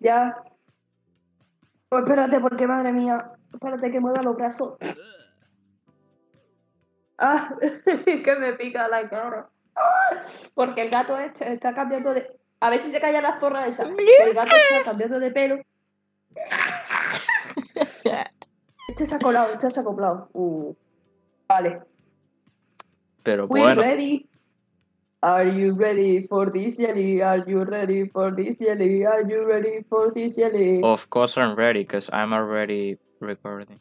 Ya. Pues espérate, porque madre mía. Espérate que mueva los brazos. Ah, que me pica la cara. Ah, Porque el gato este está cambiando de. A ver si se calla la zorra esa. El gato está cambiando de pelo. Este se ha colado, este se ha acoplado. Uh, Vale. Pero We're bueno, ready. Are you ready for this jelly? Are you ready for this jelly? Are you ready for this jelly? of course I'm ready, because I'm already recording.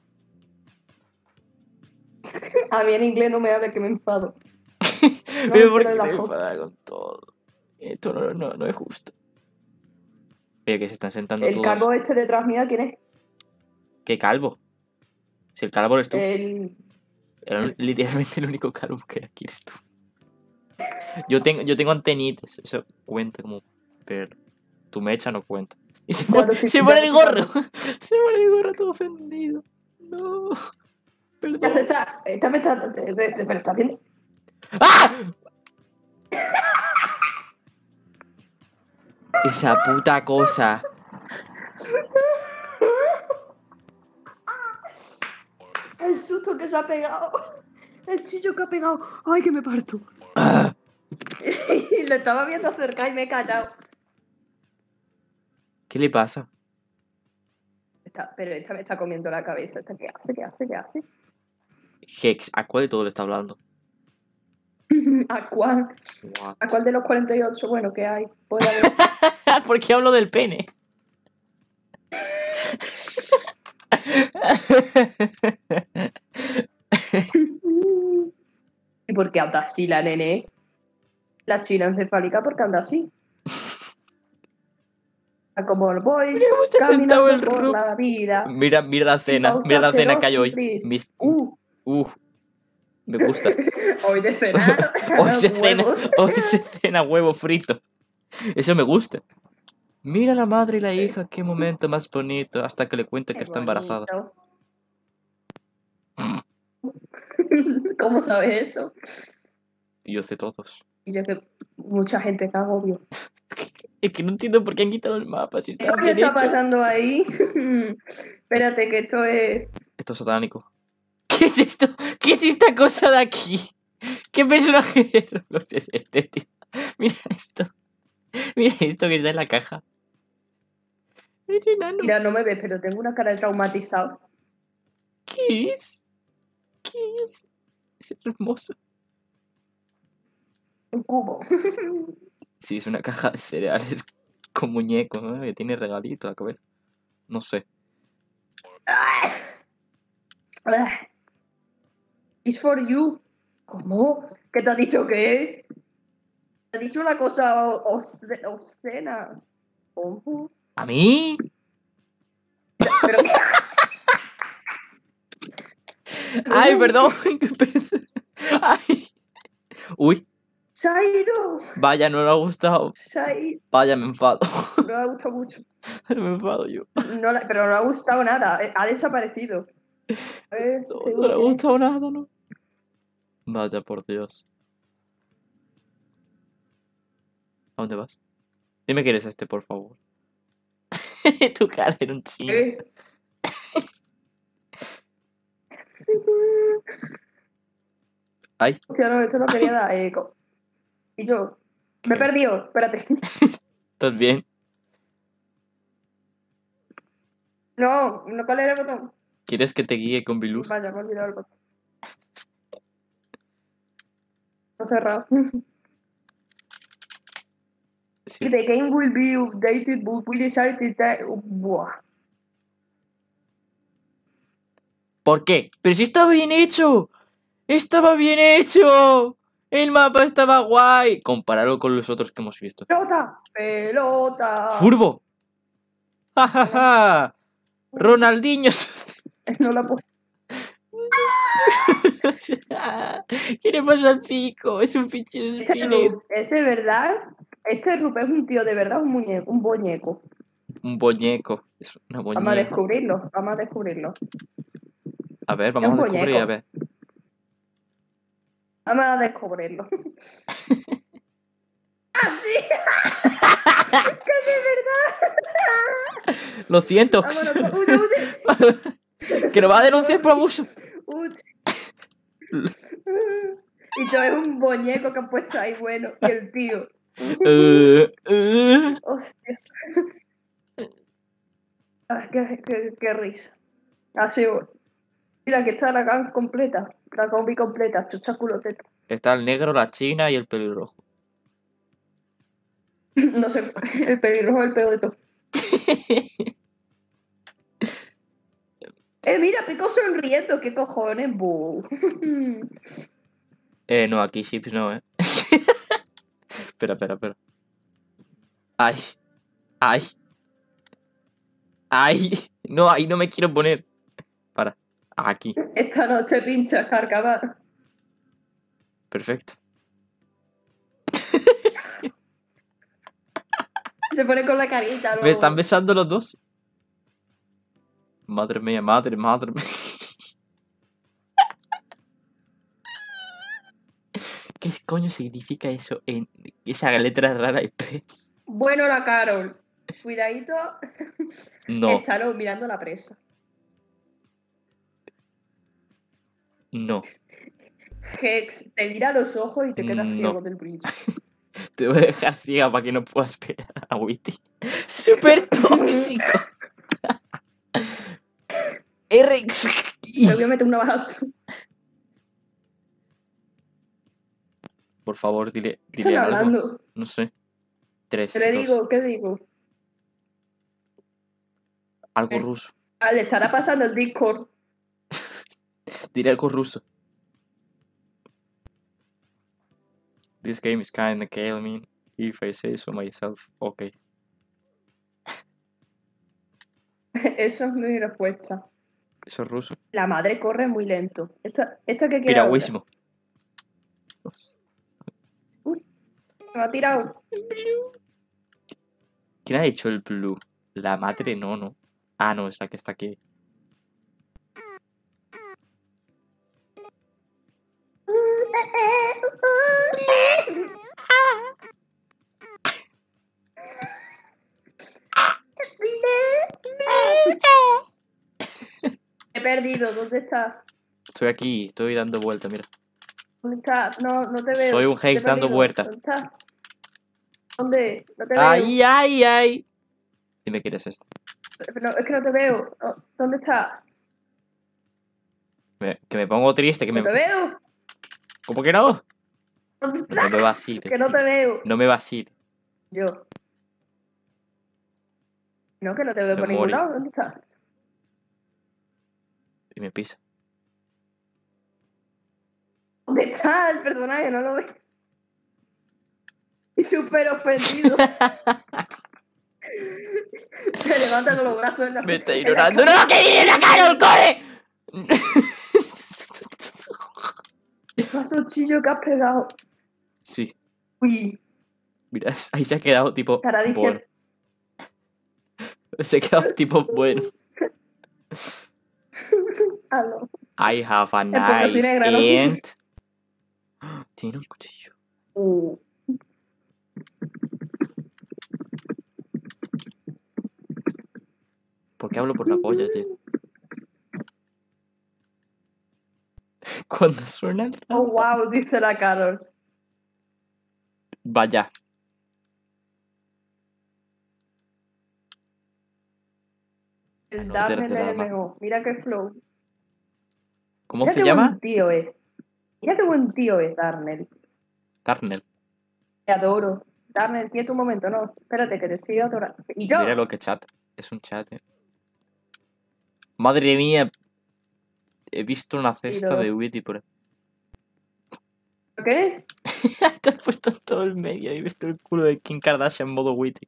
A mí en inglés no me hable que me enfado. No Pero me ¿por entero qué de las te enfadas con todo? Esto no, no, no es justo. Oye, que se están sentando El todos. calvo este detrás mía, ¿quién es? ¿Qué calvo? Si el calvo eres tú. El... Era literalmente el único calvo que aquí eres tú. Yo tengo, yo tengo antenitas, eso cuenta como pero Tu mecha no cuenta. Y se Ya pone, se el gorro. Se pone el gorro todo ofendido. No. Perdón. está... Está, está, pero está bien. ¡Ah! Esa puta cosa. El susto que se ha pegado. El chillo que ha pegado. Ay, que me parto. Ah. Y le estaba viendo cerca y me he callado. ¿Qué le pasa? Está- pero esta me está comiendo la cabeza. ¿Qué hace? ¿Qué hace? ¿Qué hace? Hex, ¿a cuál de todo le está hablando? ¿A cuál? What? ¿A cuál de los 48? Bueno, ¿qué hay? Puede haber. ¿Por qué hablo del pene? ¿Y por qué anda así la nene? La china encefálica, ¿por qué anda así? Como el voy Mira cómo está sentado el por la vida. Mira, mira la cena, mira la cena que hay hoy. Mis, Uh, uh, me gusta. hoy de cenar. Hoy se cena, hoy se cena huevo frito. Eso me gusta. Mira la madre y la hija, qué momento más bonito, hasta que le cuenta que Qué está embarazada. ¿Cómo sabes eso? Yo sé todos. Y yo que mucha gente que agobio. Es que no entiendo por qué han quitado el mapa si ¿Qué está bien está pasando ahí? Espérate, que esto es. Esto es satánico. ¿Qué es esto? ¿Qué es esta cosa de aquí? ¿Qué personaje de Roblox es este, tío? Mira esto. Mira esto que está en la caja. Es enano. Mira, no me ves, pero tengo una cara de traumatizado. ¿Qué es? ¿Qué es? Es hermoso. Un cubo. Sí, es una caja de cereales con muñeco, ¿no? Que tiene regalito a la cabeza. No sé. It's for you. ¿Cómo? ¿Qué te ha dicho qué? Te ha dicho una cosa obscena. ¿Cómo? ¿A mí? Pero qué- Ay, perdón. Ay. Uy, Se ha ido. vaya, no le ha gustado. Se ha ido. Vaya, me enfado. No le ha gustado mucho. me enfado yo. No pero no le ha gustado nada. Ha desaparecido. Eh, No, le ha que- gustado nada, ¿no? Vaya, por Dios. ¿A dónde vas? Dime que eres este, por favor. tu cara era un chino. Eh. Ay. Hostia, no, esto no quería dar eco. Y yo, me he perdido, espérate. ¿Estás bien? No, no, ¿cuál era el botón? ¿Quieres que te guíe con Biluz? Vaya, me he olvidado el botón. Está cerrado. Sí. The game will be updated, we decided that... Buah. ¿Por qué? ¡Pero si estaba bien hecho! ¡Estaba bien hecho! El mapa estaba guay. Compararlo con los otros que hemos visto. ¡Pelota! ¡Pelota! ¡Furbo! ¡Ja, ja, ja! ¡Ronaldinho! No la puedo... ¿Qué le pasa al pico? Es un fichero spinner. ¿Es de verdad? Este Rup es un tío de verdad, un muñeco, un boñeco. Un boñeco. Es una Vamos a descubrirlo, vamos a descubrirlo. A ver, vamos a descubrir, boñeco. a ver. Vamos a descubrirlo. ¡Ah, sí! ¡Que de verdad! Lo siento. Uche. que nos va a denunciar por abuso. Y yo es un muñeco que han puesto ahí, bueno. Y el tío. Hostia. Ay, qué, qué, qué risa. Así, mira, que está la gang completa. La combi completa, chucha culo teta. Está el negro, la china y el pelirrojo. No sé, el pelirrojo es el peor de todo. Eh, mira, Pico sonriendo, qué cojones, bu. Eh, no, aquí chips no, eh. espera, espera, espera. Ay. Ay. Ay. No, ahí no me quiero poner. Aquí. Esta noche pincha carcabá. Perfecto. Se pone con la carita, ¿no? ¿Me están besando los dos? Madre mía, madre, madre mía. ¿Qué coño significa eso en esa letra rara y P? Bueno, la Carol. Cuidadito. No, Estaró mirando la presa. No. Hex, te mira a los ojos y te quedas No. ciego del brillo. Te voy a dejar ciega para que no puedas ver a Witty. ¡Súper tóxico! R. Te voy a meter una balazo. Por favor, dile, ¿Qué están dile algo. hablando? No sé. Tres, ¿Qué le dos. digo? ¿Qué digo? Algo Eh. ruso. Ah, le estará pasando el Discord. Dile algo ruso. This game is kinda killing me. If I say so myself. Ok. Eso es mi respuesta. Eso es ruso. La madre corre muy lento. ¿Esta, esta que quiere? Piragüísimo. Me ha tirado. ¿Quién ha dicho el blue? La madre no, no. Ah, no, es la que está aquí. He perdido. ¿Dónde estás? Estoy aquí, estoy dando vuelta, mira. ¿Dónde estás? No, no te veo. Soy un Hex dando vueltas. ¿Dónde estás? ¿Dónde? No te veo. ¡Ay, ay, ay! Dime quién es este. No, es que no te veo. ¿Dónde estás? Que me pongo triste, que No me... te veo. ¿Cómo que no? ¿Dónde No me vas a ir. Que no te veo. No me vas a ir. Yo. No, que no te veo por ningún lado. ¿Dónde estás? Y me pisa. ¿Dónde está el personaje? No lo veo. Y súper ofendido. Se levanta con los brazos en la Me está ignorando. ¡No! ¡Que viene una Carol! ¡Corre! ¿Qué pasó, chillo, que has pegado? Sí, Uy, mira, ahí se ha quedado tipo. diciendo. Bueno. Se ha quedado tipo bueno. No. I have a knife and. Tiene un cuchillo. Uh, ¿Por qué hablo por la polla, tío? Cuando suena el oh, wow, dice la Carol. Vaya. El No, Darnell te- te es da el más. mejor. Mira qué flow. ¿Cómo Mira se qué llama? buen tío es. Mira qué buen tío es Darnell. Darnell. Te adoro. Darnell, quieto un momento, no. Espérate, que te estoy adorando. Y yo. Mira lo que chat. Es un chat, eh. Madre mía. He visto una cesta de Witty por ahí. ¿Qué? Te has puesto en todo el medio y he visto el culo de Kim Kardashian en modo Witty.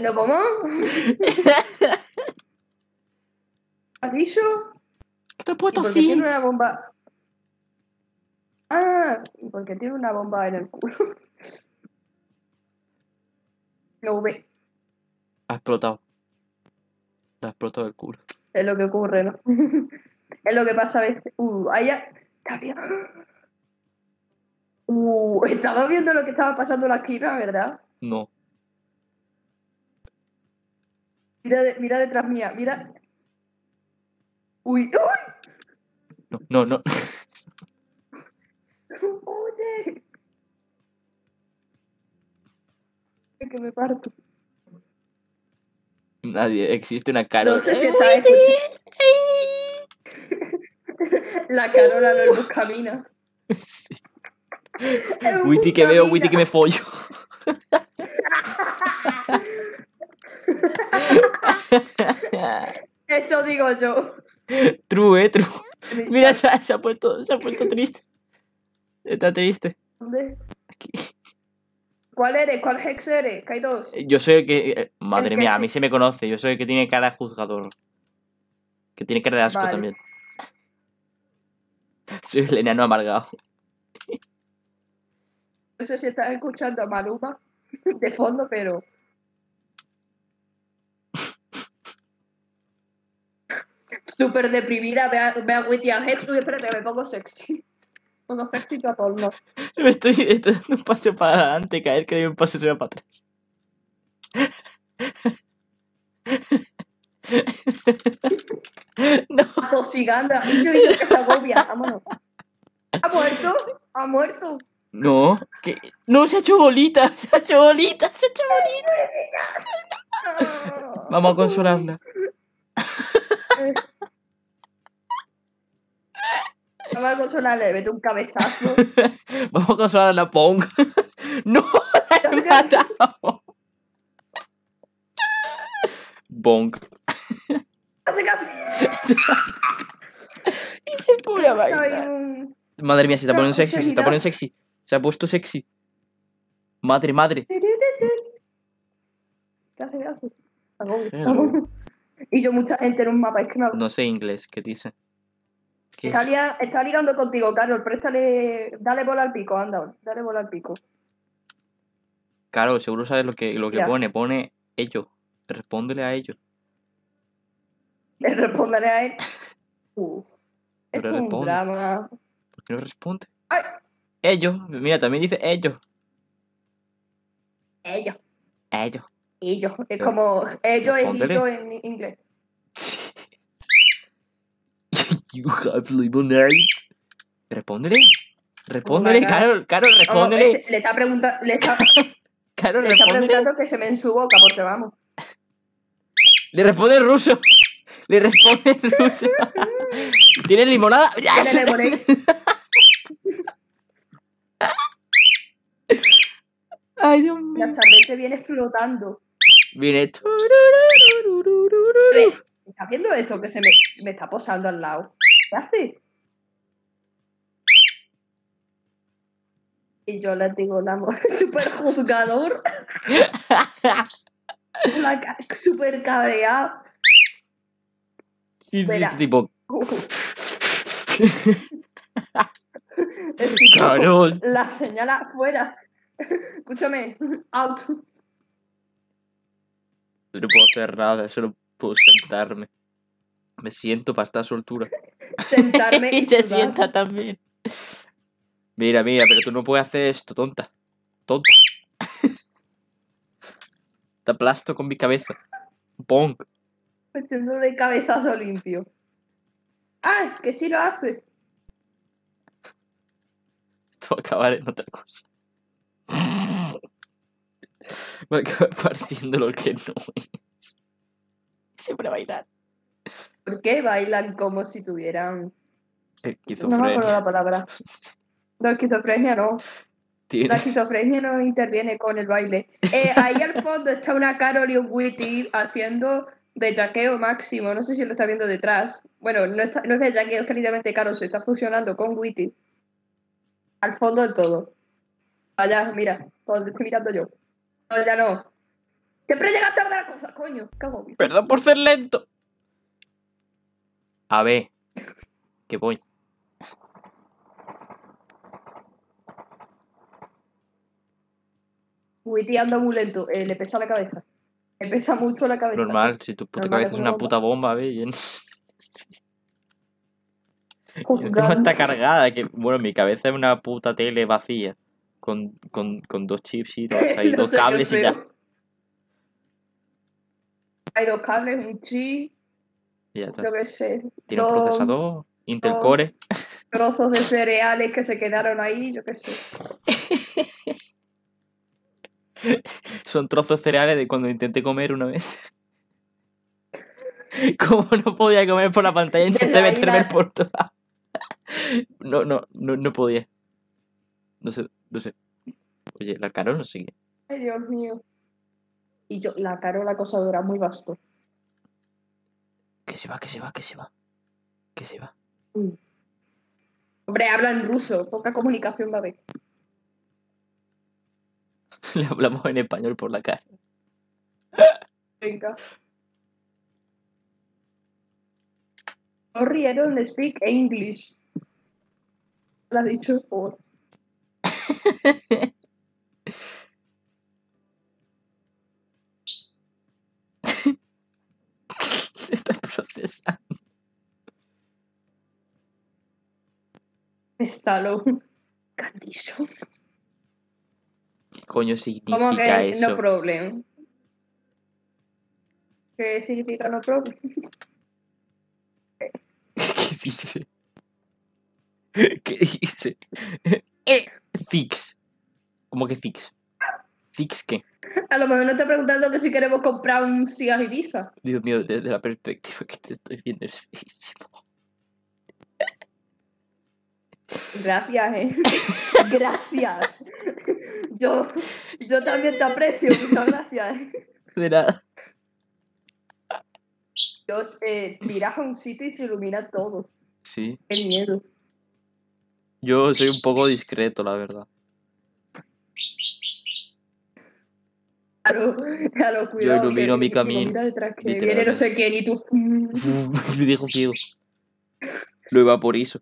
¿Lo cómo? ¿Has dicho? ¿Qué te has ¿Y puesto así? tiene una bomba? Ah, ¿y por qué tiene una bomba en el culo? Lo ve. Ha explotado. Le ha explotado el culo. Es lo que ocurre, ¿no? es lo que pasa a veces. Uh, allá. Uh, estaba viendo lo que estaba pasando en la esquina, ¿verdad? No. Mira, de- mira detrás mía, mira. Uy, uy. No, no, no. Oye. Es que me parto. Nadie, existe una Carol. No sé si. La Carola es buscamina. Sí. Witty que veo. Witty que me follo. Eso digo yo. True, eh, true. Mi Mira, se ha, se ha puesto, se ha puesto triste. Está triste. ¿dónde? Aquí. ¿Cuál eres? ¿Cuál hex eres? Que hay dos. Yo soy el que. eh, Madre mía, a mí se me conoce. Yo soy el que tiene cara de juzgador. Que tiene cara de asco Vale. también. Soy el enano amargado. No sé si estás escuchando a Maluma de fondo, pero. Súper deprimida, ve a, ve a Witty al Hex. Uy, espérate, que me pongo sexy. Sexy a. Me estoy, estoy dando un paso para adelante. Vez que doy un paso se va para atrás. No, Atosigando. Y yo digo que se agobia. Vámonos. ¿Ha muerto? ¿Ha muerto? no, que. No, se ha hecho bolita, se ha hecho bolita, se ha hecho bolita. Vamos a consolarla. Vamos a consolarle, vete un cabezazo. Vamos a consolar a la Pong. No, la he matado. Bonk. Casi, casi. Y se pone a Soy bailar. un... Madre mía, se está No, poniendo sexy, se está poniendo sexy. Se ha puesto sexy. Madre, madre. Casi, casi. Y yo mucha gente en un mapa, es que me No sé inglés, ¿qué dice? ¿Qué Está, es? lia- está ligando contigo, Carol. Préstale. Dale bola al pico, anda. Dale bola al pico. Claro, seguro sabes lo que, lo que Ya. pone. Pone ellos. Respóndele a ellos. Le responderé a él. Uh, es un drama. ¿Por qué no responde? Ay, Ellos. Mira, también dice ellos. ellos. Ellos. Ellos. Es Pero, como ellos es respóndele. ellos en inglés. You have lemonade. Respóndele. Respóndele. Carol, Carol, Vamos, respóndele. ese- le está preguntando. Le está, Carol, le está respóndele. preguntando que se me en su boca, porque vamos. Le responde en ruso. Le responde en ruso. ¿Tienes limonada? ¡Ya! Ay, Dios mío. La charbete viene flotando. Viene. ¿Estás viendo esto? Que se me, me está posando al lado. ¿Qué hace? Y yo le digo, la super juzgador. Ca- super cabreado. Sí, sí, tipo. El tipo Carol. la señala fuera. Escúchame, out. No puedo hacer nada, solo puedo sentarme. Me siento para estar a su altura. Sentarme y y se sudar. sienta también. Mira, mira, pero tú no puedes hacer esto, tonta. Tonta. Te aplasto con mi cabeza. Bonk. Metiéndole cabezazo limpio. ¡Ah! Que sí lo hace. Esto va a acabar en otra cosa. Va a acabar partiendo lo que no es. Siempre bailar. ¿Por qué bailan como si tuvieran. Eh, No me acuerdo Esquizofrenia. la palabra. No, esquizofrenia no. La esquizofrenia no interviene con el baile. Eh, ahí al fondo está una Carol y un Witty haciendo bellaqueo máximo. No sé si lo está viendo detrás. Bueno, no, está, no es bellaqueo, es que literalmente Carol se está fusionando con Witty. Al fondo del todo. Allá, mira, donde estoy mirando yo. No, ya no. Siempre llega tarde la cosa, coño. Cago. Perdón por ser lento. A ver. Que voy. Witty anda muy lento. Eh, le pesa la cabeza. Le pesa mucho la cabeza. Normal, si tu puta Normal, cabeza es una una puta bomba, ¿ves? Y en- y encima Juzgando. está cargada, que bueno, mi cabeza es una puta tele vacía. Con, con, con dos chips y dos, No dos cables y ya. Hay dos cables, un chip, ya está. yo qué sé. Tiene un procesador, Intel Core. Trozos de cereales que se quedaron ahí, yo qué sé. Son trozos cereales de cuando intenté comer una vez. Como no podía comer por la pantalla, intenté meterme la- por todo lado. No, no, no, no podía. No sé, no sé. Oye, la Carol no sigue. Ay, Dios mío. Y yo, la Carola acosadora, muy vasto. Que se va, que se va, que se va. Que se va. Hombre, habla en ruso, poca comunicación va a haber. Le hablamos en español por la cara. Venga. Sorry, I don't speak English. Lo has dicho por. Procesando. Stallone. Candiso. ¿Qué coño ¿Cómo significa que eso? no problem? ¿Qué significa no problem? ¿Qué dice? ¿Qué dice? Eh. ¿Cómo que? A lo mejor no está preguntando que si queremos comprar un Sigas Ibiza. Dios mío, desde la perspectiva que te estoy viendo es feísimo. Gracias, eh. Gracias. Yo, yo también te aprecio, muchas gracias. eh. De nada. Dios, eh, miras a un sitio y se ilumina todo. Sí. Qué miedo. Yo soy un poco discreto, la verdad. Claro, claro, cuidado. ilumino que- mi camino, Mira detrás que literalmente. viene no sé quién y tú. Me dejo ciego. Lo evaporizo.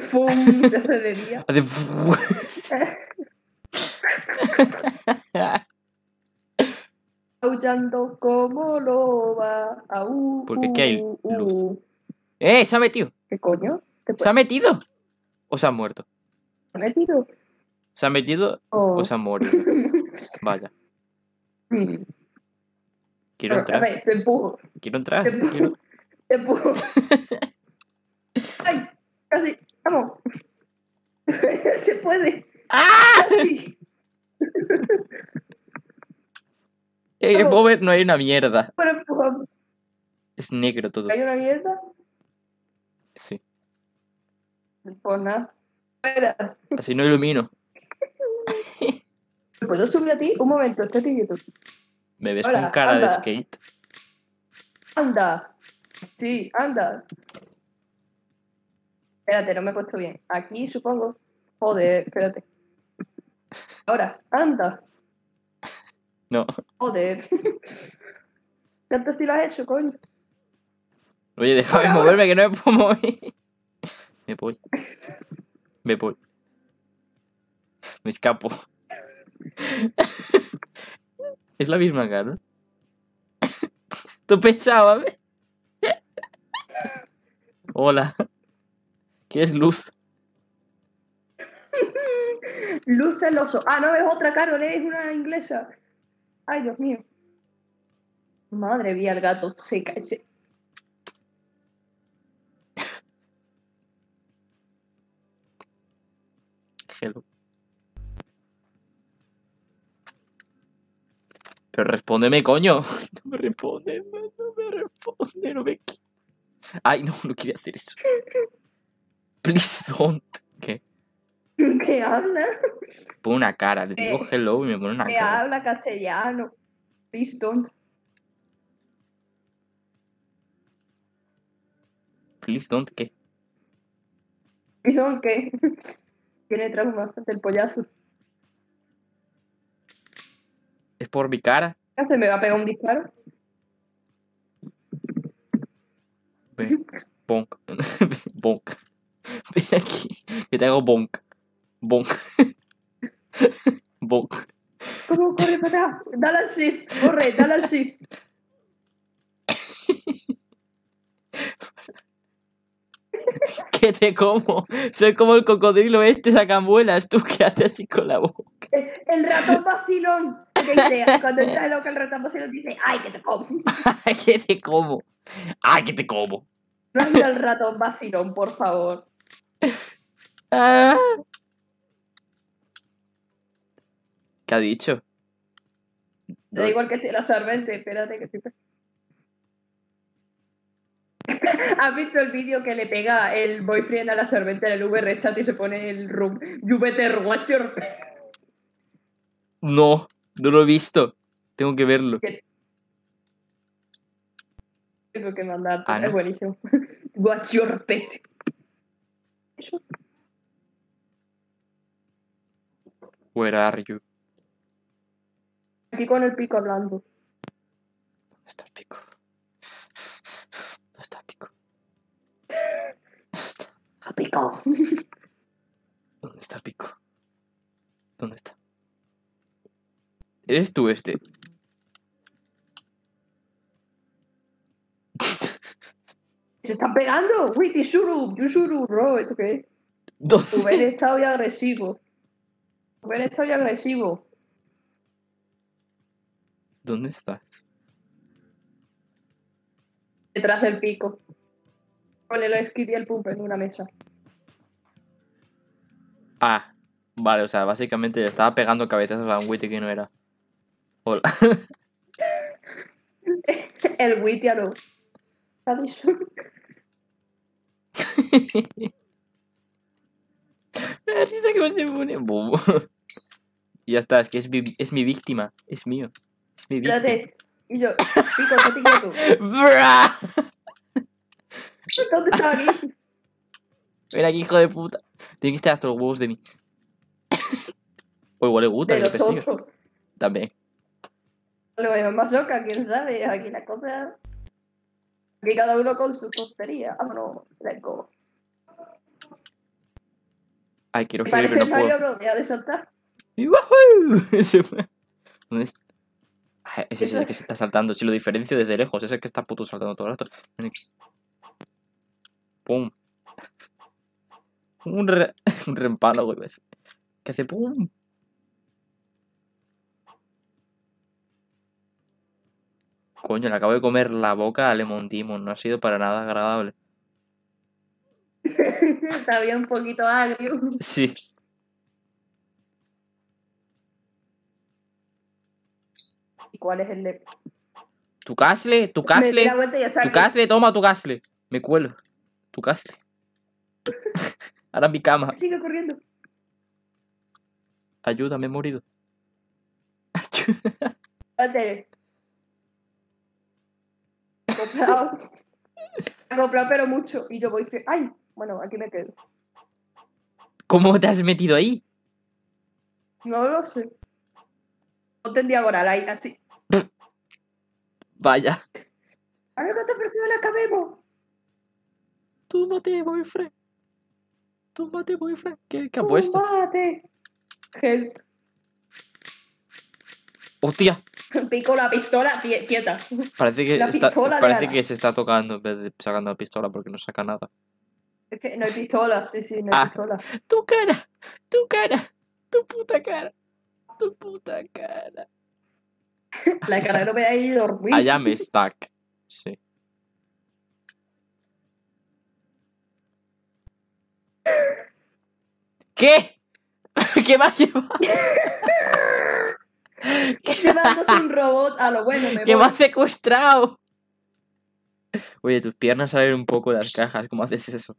¡Fum! Se hace de día. Hace Aullando como loba. Au, ¿Por qué? ¿Qué hay uh, luz? uh. ¡Eh! ¡Se ha metido! ¿Qué coño? ¿Te ¿Se ha metido? ¿O se ha muerto? puedes metido? ¿Se ha metido Oh. o se ha muerto? Vaya. Quiero A entrar. ver, te empujo. Quiero entrar. Te empujo. Quiero... Te empujo. ¡Ay! Casi. ¡Vamos! Se puede. ¡Ah! Eh, ver, no hay una mierda. Pero. Es negro todo. ¿Hay una mierda? Sí. Pues nada. Espera. Así no ilumino. ¿Me puedo subir a ti? Un momento, estate quieto. Me ves Hola, con cara de skate. Anda. Sí, anda. Espérate, no me he puesto bien. Aquí supongo. Joder, espérate. Ahora, anda. No. Joder. ¿Tanto si lo has hecho, coño? Oye, déjame moverme que no me puedo mover. Me voy. Me voy. Me escapo. Es la misma cara. Tú pensabas. Hola. ¿Quieres luz? Luz celoso. Ah, no, es otra Carol, es una inglesa. Ay, Dios mío. Madre mía, el gato se cae. se- Pero respóndeme, coño. No me responde, no me responde, no me Ay, no, no quería hacer eso. Please don't. ¿Qué? ¿Qué habla? Pone una cara, le digo Eh, hello y me pone una Que cara. habla castellano. Please don't. Please don't, ¿qué? Perdón, que tiene trauma del pollazo. ¿Es por mi cara? ¿Qué hace? ¿Me va a pegar un disparo? Ven, bonk. bonk. Ven aquí, que te hago bonk. Bonk. bonk. ¿Cómo corre para acá? Dale al shift, corre, dale al shift. Que te como. Soy como el cocodrilo este, sacan vuelas. ¿Tú qué haces así con la boca? El ratón vacilón. Que dice, cuando está loca el ratón se lo dice, ¡ay, que te como! ¡Ay, que te como! ¡Ay, que te como! No es el ratón vacilón, por favor. Ah. ¿Qué ha dicho? Da igual que esté la sorbente, espérate que estoy... ¿Has visto el vídeo que le pega el boyfriend a la sorbente en el VR chat y se pone el room? You better watch your... No, no lo he visto. Tengo que verlo. Tengo que mandar. Ah, ¿no? Es buenísimo. Watch your pet. Eso. Where are you? Aquí con el pico hablando. ¿Dónde está el pico? ¿Dónde está el pico? A pico. ¿Dónde está el pico? ¿Dónde está? ¿Eres tú este? Se están pegando. Witty shuru, yushuru. ¿Esto qué? Rubén está hoy agresivo. Rubén está hoy agresivo. ¿Dónde estás? Detrás del pico. Con el skip y el pump en una mesa. Ah, vale, o sea, básicamente le estaba pegando cabezazos a un witty que no era. Hola. El Witty a. Me da risa que se pone. Y ya está, es que es mi, es mi víctima. Es mío. Es mi víctima. Espérate. Y yo, pico, ¿qué te quieto? ¡Bra! ¿Dónde está aquí? Ven aquí, hijo de puta. Tiene que estar hasta los huevos de mí. O igual le gusta, De yo que sí. nosotros. También. Lo veo más loca, quién sabe. Aquí la cosa. Aquí cada uno con su tontería. Vámonos, let's go. Ay, quiero ¿Te que parece no. Mario de saltar. Y ¡wahoo! Se fue. ¿Dónde está? Ay, Ese es el que es- se está saltando. Si lo diferencio desde lejos, es el que está puto saltando todo el rato. ¡Pum! Un, re... un rempálago, a decir. Que hace ¡pum! Coño, le acabo de comer la boca a Lemon Demon. No ha sido para nada agradable. Sabía un poquito agrio. Sí. ¿Y cuál es el de.? Tu casle, tu casle. Tu casle, toma tu casle. Me cuelo. Tu casle. Ahora mi cama. Sigue corriendo. Ayuda, me he morido. Ayuda. Comprado. He comprado, pero mucho. Y yo voy. fe- ¡Ay! Bueno, aquí me quedo. ¿Cómo te has metido ahí? No lo sé. No tendría diagonal ahí, así. Vaya. A ver cuántas personas cabemos. Túmbate, boyfriend. Túmbate, boyfriend. ¿Qué, qué ha puesto? Combate. Help. Hostia. Pico la pistola quieta. Parece que, La está- parece que se está tocando en vez de sacando la pistola porque no saca nada. Es que no hay pistola, sí, sí, no hay Ah. pistola. Tu cara. Tu cara. Tu puta cara. Tu puta cara. La cara no me ha ido a dormir. Allá me stuck. Sí. ¿Qué? ¿Qué me has Llevándose un robot a lo bueno, me ¡Que me voy. has secuestrado! Oye, tus piernas salen un poco de las cajas. ¿Cómo haces eso?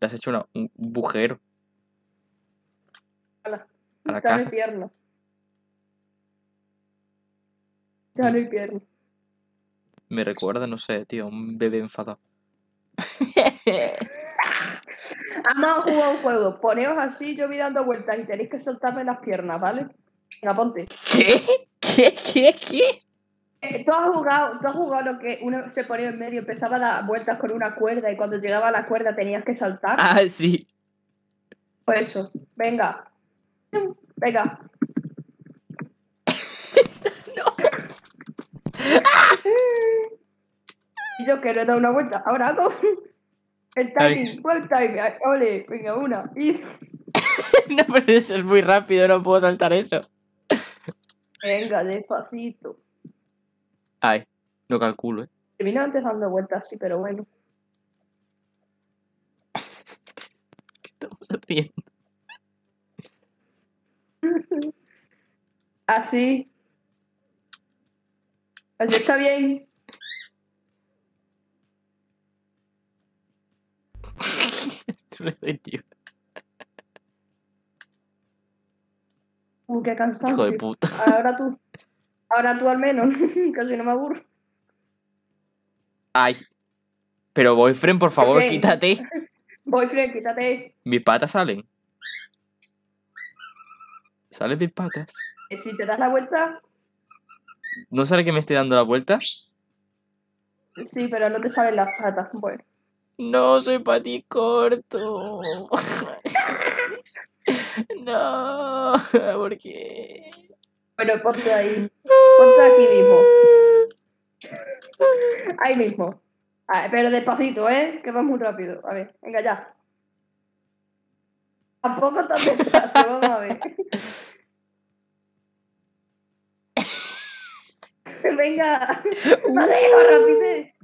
Le has hecho una- un bujero a la no hay caja. pierna. Ya no hay pierna. Me recuerda, no sé, tío, a un bebé enfadado. Vamos a jugar un juego. Poneos así, yo voy dando vueltas y tenéis que soltarme las piernas, ¿vale? Venga, ponte. ¿Qué? ¿Qué? ¿Qué? ¿Qué? Eh, Tú has jugado, tú has jugado lo que uno se ponía en medio, empezaba a dar vueltas con una cuerda y cuando llegaba a la cuerda tenías que saltar. Ah, sí. Pues eso. Venga. Venga. Y yo que le he dado una vuelta. Ahora hago el timing. Buen timing. Ole, venga, una. Y no, pero eso es muy rápido, no puedo saltar eso. Venga, despacito. Ay, no calculo, ¿eh? Termino antes dando vueltas, sí, pero bueno. ¿Qué estamos haciendo? Así. Así está bien. Una. Uh, qué cansancio. Hijo de puta. Ahora tú. Ahora tú al menos. Casi no me aburro. Ay. Pero boyfriend, por favor, quítate. Boyfriend, quítate. Mis patas salen. ¿Salen mis patas? Eh, Si te das la vuelta, ¿No sale que me estoy dando la vuelta? sí, pero no te salen las patas. Bueno. No, soy pati corto. no, ¿por qué? Bueno, ponte ahí. Ponte aquí mismo. Ahí mismo. Pero despacito, ¿eh? Que va muy rápido. A ver, venga ya. Tampoco tan despacio, vamos a ver. venga. Vale, más rapidez.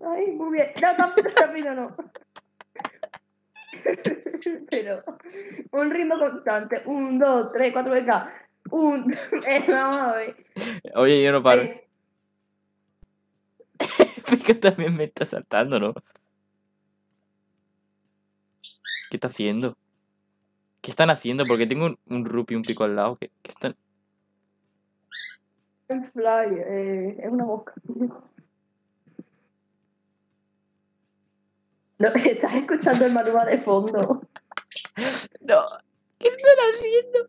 Ay, muy bien. No, tampoco rápido no. pero un ritmo constante. Un, dos, tres, cuatro, venga. Un, eh, vamos a ver. Oye, yo no paro. Eh, Pico también me está saltando, ¿no? ¿Qué está haciendo? ¿Qué están haciendo? Porque tengo un, un rupi y un pico al lado. ¿Qué, qué están? Un fly, eh, es una mosca. No, estás escuchando el manual de fondo. No. ¿Qué están haciendo?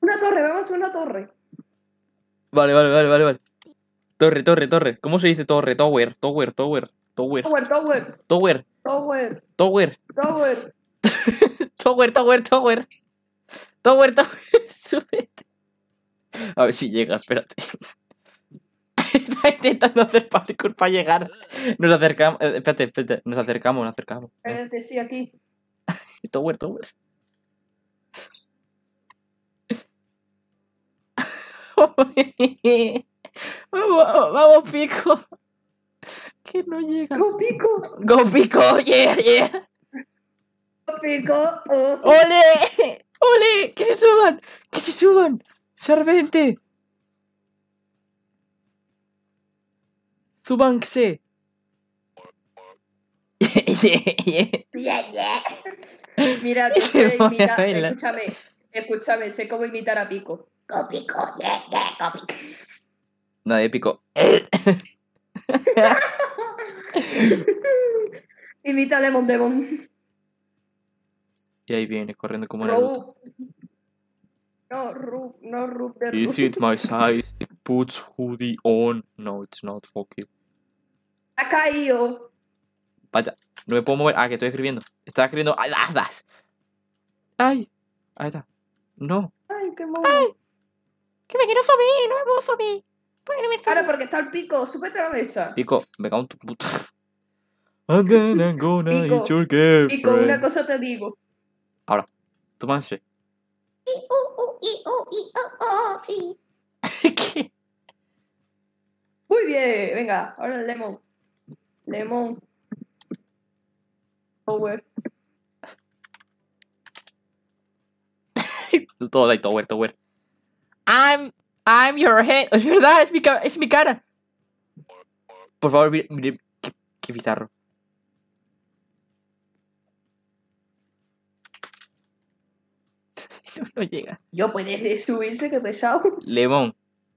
Una torre, vamos a una torre. Vale, vale, vale, vale, vale. Torre, torre, torre. ¿Cómo se dice torre? Tower, tower, tower, tower, Tower, tower, tower, tower, tower, tower. tower, tower, tower. Tower, tower. Súbete. A ver si llega, espérate. Está intentando hacer parkour para llegar. Nos acercamos. eh, espérate, espérate. Nos acercamos, nos acercamos. Espérate, sí, aquí. Tower, tower. vamos, vamos, pico. Que no llega. ¡Go pico! Go pico, yeah, yeah. ¡Go pico! Oh. ¡Ole! ¡Ole! ¡Que se suban! ¡Que se suban! ¡Sarvente! ¡Súbanse! Mira, se sé imitar. Escúchame, escúchame, sé cómo imitar a Pico. Go pico, yeah, yeah, go pico. No, épico. Imita a Lemon Demon. Y ahí viene, corriendo como Naruto. No, Rub, no Rub de Is Rub. it my size? It puts hoodie on. No, it's not. Fuck you. Ha caído. Vaya, no me puedo mover. Ah, que estoy escribiendo. Estaba escribiendo. ¡Ay, das, das! ¡Ay! Ahí está. No. Ay, qué mono. Que me quiero subir, no me puedo subir. ¿Por qué no me Claro, porque está el pico. Súbete a la mesa. Pico, me cago en tu puta. And then I'm gonna Pico, eat your Pico, una girlfriend. cosa te digo. Tómanse. ¿Qué? Muy bien, venga, ahora el Lemon. Lemon. Power. Todo ahí, tower, tower. I'm, I'm your head. Es verdad, es mi, es mi cara. Por favor, mire, mire, qué, qué bizarro. no, no llega. Yo puede subirse, que pesado. Lemon.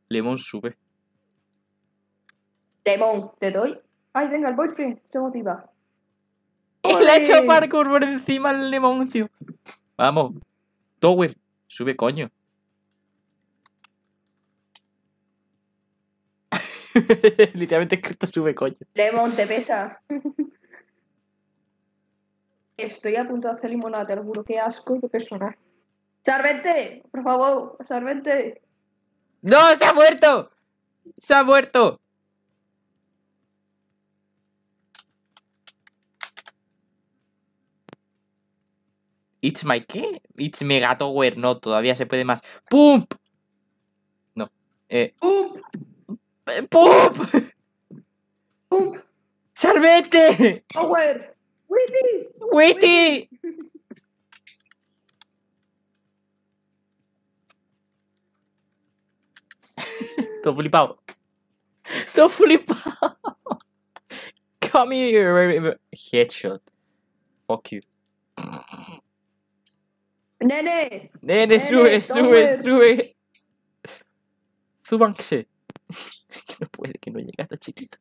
Lemon sube. Lemon, te doy. Ay, venga, el boyfriend se motiva. Le ha hecho parkour por encima al lemoncio. Vamos. Tower. Sube, coño. Literalmente escrito sube, coño. Lemon, te pesa. Estoy a punto de hacer limonada, te lo juro. Qué asco de personaje. Sarvente, por favor, Sarvente. ¡No! ¡Se ha muerto! ¡Se ha muerto! It's my qué? It's Mega Tower. No, todavía se puede más. ¡Pum! No. Eh. ¡Pum! ¡Pum! ¡Pum! ¡Salvete! ¡Power! ¡Witty! ¡Witty! Todo flipado. Todo flipado. Come here. Headshot. Fuck you. ¡Nene! Nene, sube, sube, sube. Súbanse. que no puede, que no llega hasta chiquito.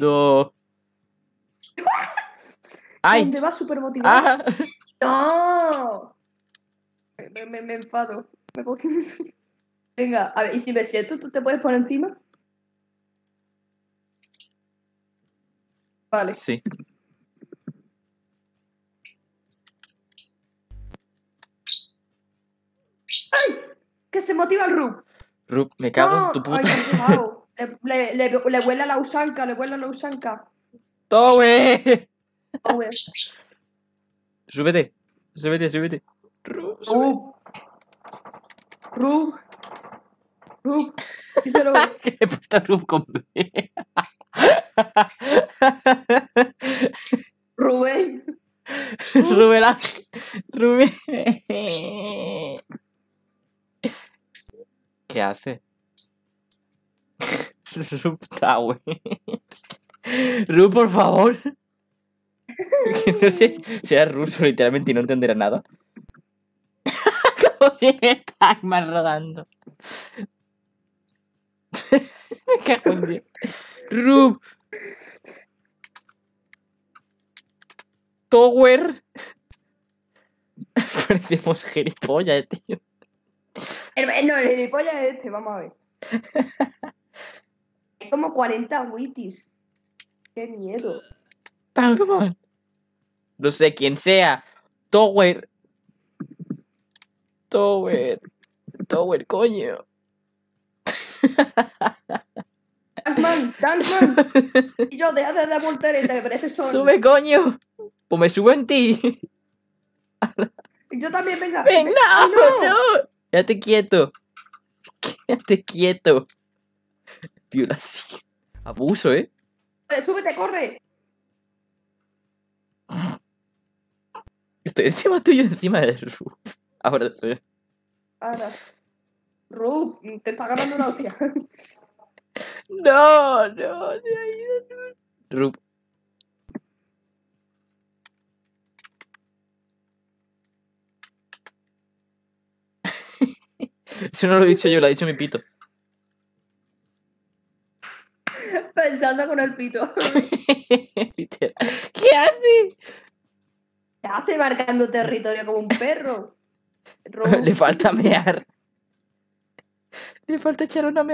No. ¡Ay! ¿Dónde va súper motivado? ¡Ah! ¡No! Me, me, me enfado. Me Venga, a ver, ¿y si me siento, tú te puedes poner encima? Vale. Sí. Que se motiva el Rub. Rup, me cago no, en tu puta. Ay, qué le, le, le, le huele a la usanca, le huele a la usanca. Oh, güey. Súbete. Súbete, súbete. Súbete. Rub. Rub. Rub. Díselo. que he puesto Rup con B. Rubén. Rubén. Rubén. ¿Qué hace? Rup Tower. Rup, por favor. No sé, será ruso literalmente y no entenderá nada. Como viene Tagman rodando. Me cago en Dios. Rup. Tower. Parecemos gilipollas, tío. El, no, el gilipollas es este, vamos a ver. Hay como 40 witties. Qué miedo. Tagman. No sé quién sea. Tower. Tower. Tower, coño. Tankman, Tankman. Y yo, deja de dar voltereta, que parece sol. Sube, coño. Pues me subo en ti. Y yo también, venga. Ven, no, no. no. Quédate quieto. Quédate quieto. Violación. Abuso, ¿eh? Vale, súbete, corre. Estoy encima tuyo, encima de Ru. Ahora soy. Ahora. Rub, te está ganando una hostia. No, no, de ahí, no. Rup. Eso no lo he dicho yo, lo ha dicho mi pito. Pensando con el pito. ¿Qué hace? Te hace marcando territorio como un perro. Le falta mear. Le falta echar una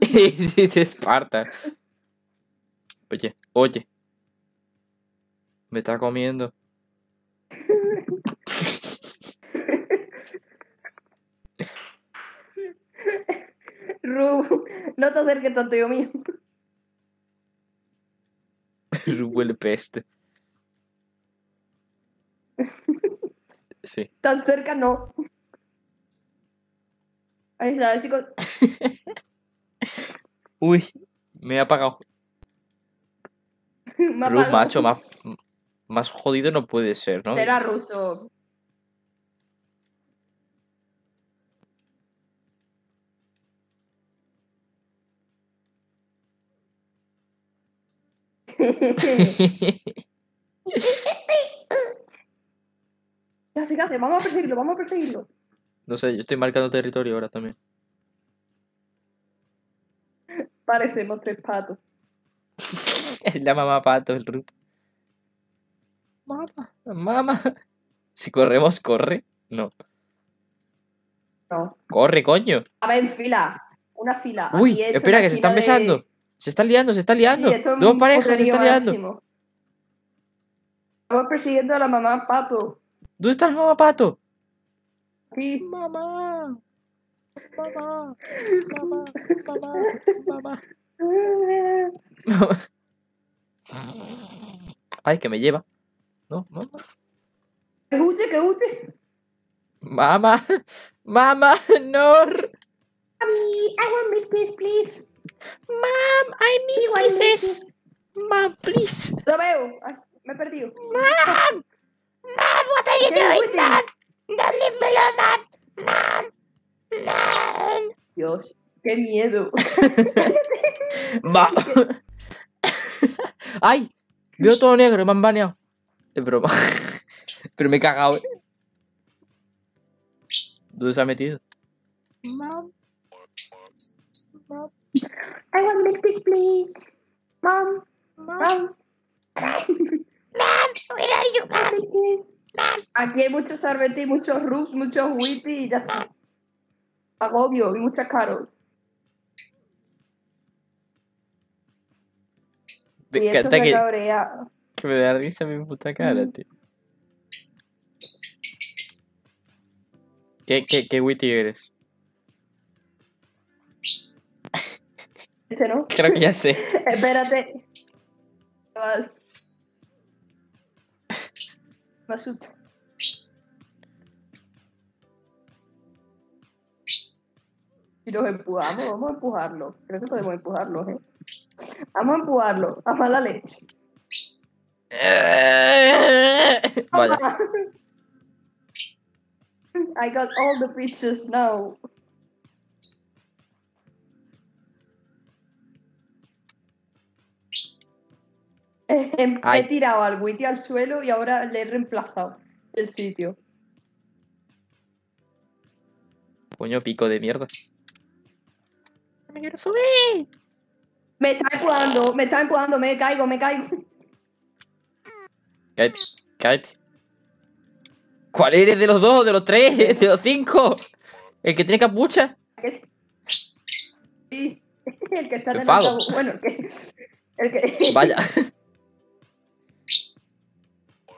si te esparta. Oye, oye. Me está comiendo. Rub, no te acerques tanto, yo mío. Huele peste. Sí. Tan cerca no. Ahí está, así con... Uy, me he apagado. Ha Ruth, macho, más, más jodido no puede ser, ¿no? Será ruso. ¿Qué hace? ¿Qué hace? Vamos a perseguirlo, vamos a perseguirlo. no sé, yo estoy marcando territorio ahora también. Parecemos tres patos. Es la mamá pato, el Ruth. Mamá, mamá. Si corremos, corre. No. No. Corre, coño. A ver, en fila. Una fila. Uy, Aquí espera, es que se están de- besando. Se están liando, se están liando. Sí, es Dos parejas se están liando. Estamos persiguiendo a la mamá pato. ¿Dónde está la mamá pato? Aquí. Mamá. Mamá. Mamá. Mamá. Mamá. Ay, que me lleva. No, no, no. Que huye, que huye. Mamá, mamá, no. Mami, I want milk, please, Mom, I need Igual, kisses. Mom, please. Lo veo. Ay, me he perdido. Mom, mom, what are you ¿Qué doing, mom? Don't leave me alone, mom. Mom, mom. Dios, qué miedo. Ma- ¡Ay! Veo todo negro, me han baneado. Es broma. Pero me he cagado, eh. ¿Dónde se ha metido? Mom. Mom. I want milk, please, please. Mom. Mom. Mom, where are you, Milk, please. Aquí hay muchos sorbete y muchos rubs, muchos wheaty y ya está. Agobio y muchas caros. Me Y esto encanta que, cabrea. que me da risa mi puta cara, tío. ¿Qué, qué, qué witty eres? Este no. Creo que ya sé. Espérate. Vas. Me asusta. Si los empujamos, vamos a empujarlo. Creo que podemos empujarlos, ¿eh? Vamos a empujarlo. A mala leche. Vaya. I got all the pieces now. He, Ay. he tirado al Witty al suelo y ahora le he reemplazado el sitio. Coño, pico de mierda. Me quiero subir. Me está empujando, me está empujando, me caigo, me caigo. Cállate, cállate. ¿Cuál eres de los dos? ¿De los tres? ¿De los cinco? ¿El que tiene capucha? Sí, el que está en el. Bueno, el que. El que. Vaya.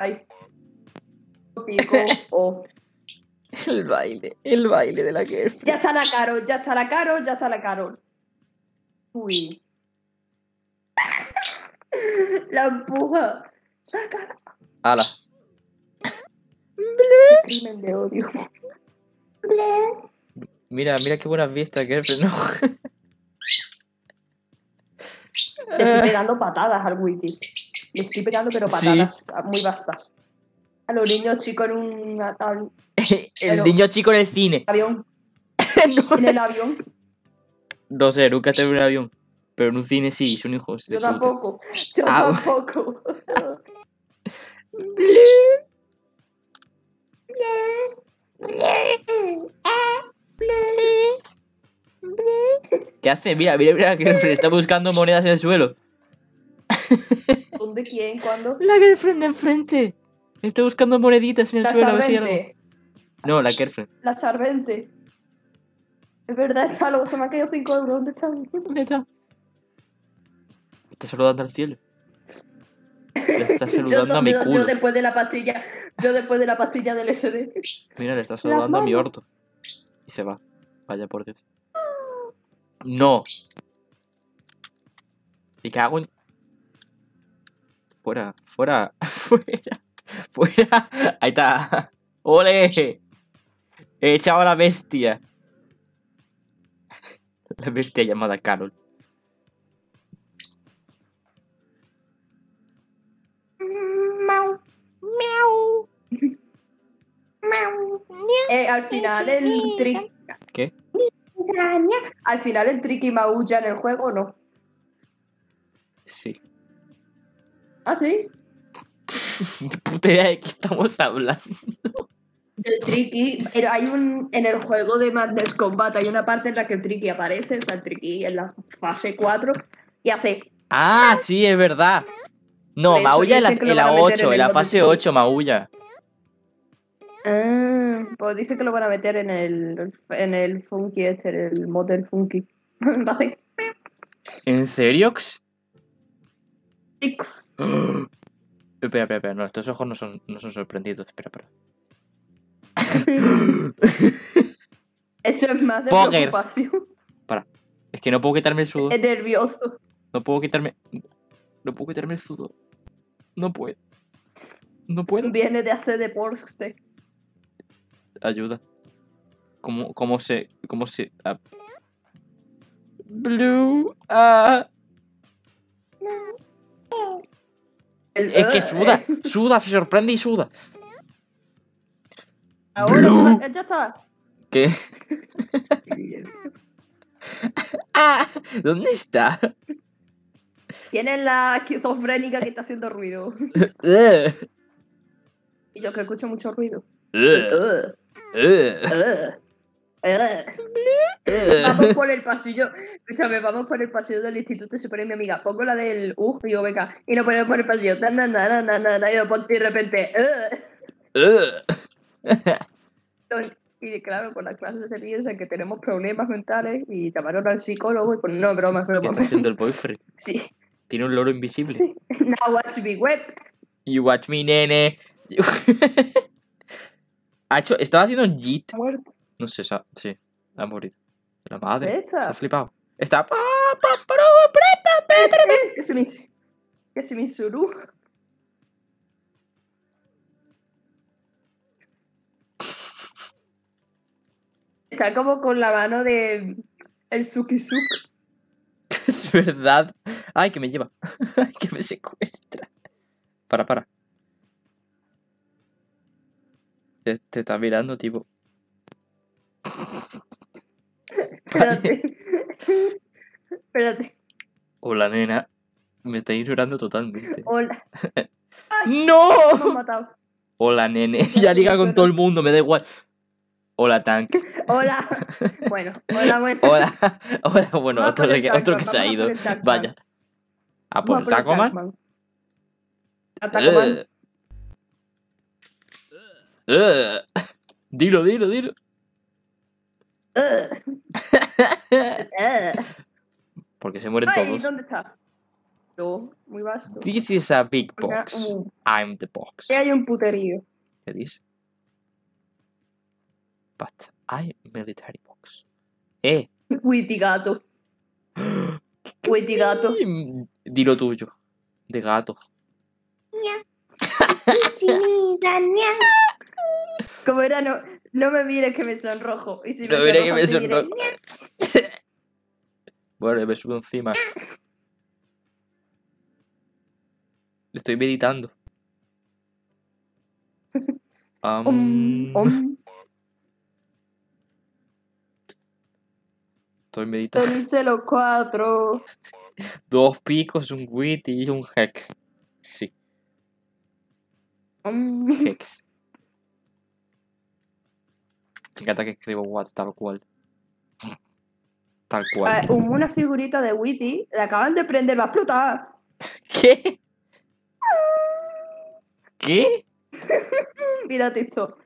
Ay. Pico. Oh. El baile, el baile de la que Ya está la Carol, ya está la Carol, ya está la Carol. Uy. La empuja. Ala. Crimen de odio. Mira, mira qué buenas vistas, que no. Le estoy pegando patadas al Wiki. Le estoy pegando, pero Sí. patadas muy vastas. A los niños chicos en un al El Pero- niño chico en el cine. avión. no, En el avión. no sé, nunca te en un avión. Pero en un cine sí, son hijos Yo tampoco. Yo Ah, tampoco. ¿Qué hace? Mira, mira, mira, que está buscando monedas en el suelo. ¿Dónde? ¿Quién? ¿Cuándo? La girlfriend de enfrente. Está buscando moneditas en el La suelo. A ver si hay algo. Sarvente. No, la girlfriend. La Sarvente. Es verdad, está loco. Se me han caído 5 euros. ¿Dónde está? ¿Dónde está? Está saludando al cielo. Le está saludando a mi yo, yo culo. después de la pastilla. Yo después de la pastilla del SD. Mira, le está saludando a mi orto. Y se va. Vaya por Dios. No. Y cago en. Fuera, fuera, fuera, fuera. Ahí está. ¡Ole! He echado a la bestia. La bestia llamada Carol. Eh, al final el trick. ¿Qué? Al final el tricky maulla en el juego, ¿no? Sí. ¿Ah, sí? Puta idea de qué estamos hablando. El tricky. pero Hay un. En el juego de Madness Combat hay una parte en la que el tricky aparece. O sea, el tricky en la fase 4. Y hace. Ah, sí, es verdad. No, maulla en la, en la van a meter 8, en la fase Steam. 8, maulla. Ah, pues dice que lo van a meter en el. En el Funky este, en el Model Funky. ¿En serio? X. Espera, espera, espera. No, estos ojos no son, no son sorprendidos. Espera, espera. Eso es más de Poggers. preocupación. Es que no puedo quitarme el sudor. Es nervioso. No puedo quitarme. No puedo quitarme el sudor. No puedo. No puedo. Viene de hacer deporte usted. Ayuda. ¿Cómo, cómo se. cómo se. ah. Blue. Ah. El- Es que eh, suda. Suda, se sorprende y suda. Ahora, Blue. ya está. ¿Qué? Ah, ¿dónde está? Tienes la esquizofrénica que está haciendo ruido. Eh, Y yo que escucho mucho ruido. Vamos por el pasillo. Escúchame, vamos por el pasillo del instituto. Se pone mi amiga. Pongo la del UG, digo, venga. Y nos ponemos por el pasillo. Na, na, na, na, na, na, y de repente. Y claro, con las clases se piensan que tenemos problemas mentales y llamaron al psicólogo y pues no, broma, ¿Qué está haciendo el boyfriend? Sí. Tiene un loro invisible. Now watch me web. You watch me, nene. ha hecho. Estaba haciendo un JIT. Muerto. No sé, sí. La morita. La madre. Esta. Se ha flipado. Está. pa, Que se me, se. Está como con la mano de el Suki Suk. Es verdad. Ay, que me lleva. Ay, que me secuestra. Para, para. Te, te está mirando, tipo. Espérate. Espérate. Hola, nena. Me está ignorando totalmente. Hola. ¡No! han matado. Hola, nene. Ya liga con todo el mundo, me da igual. Hola, Tank. Hola. Bueno, hola, bueno. Hola. Hola, bueno, otro, que, otro Tankman, que se ha ido. Vaya. ¿A por Tacoman. Eh. Eh. Dilo, dilo, dilo. Porque se mueren Ay, todos. ¿dónde está? No, muy vasto. This is a big Una- box. uh, I'm the box. sí hay un puterío. ¿Qué dice? But I'm military box. Eh. Witty gato. Witty gato. Mm, Dilo tuyo. De gato. Como era, no, no me mires que me sonrojo. Y si me No mires que me sonrojo, diré. Bueno, me subo encima. Estoy meditando. Om, om, Estoy meditando. los cuatro. Dos picos, un witty y un hex. Sí, hex. Me encanta que escribo what tal cual. Tal cual. un- una figurita de Witty, la acaban de prender, va a explotar. ¿Qué? ¿Qué? Mira TikTok.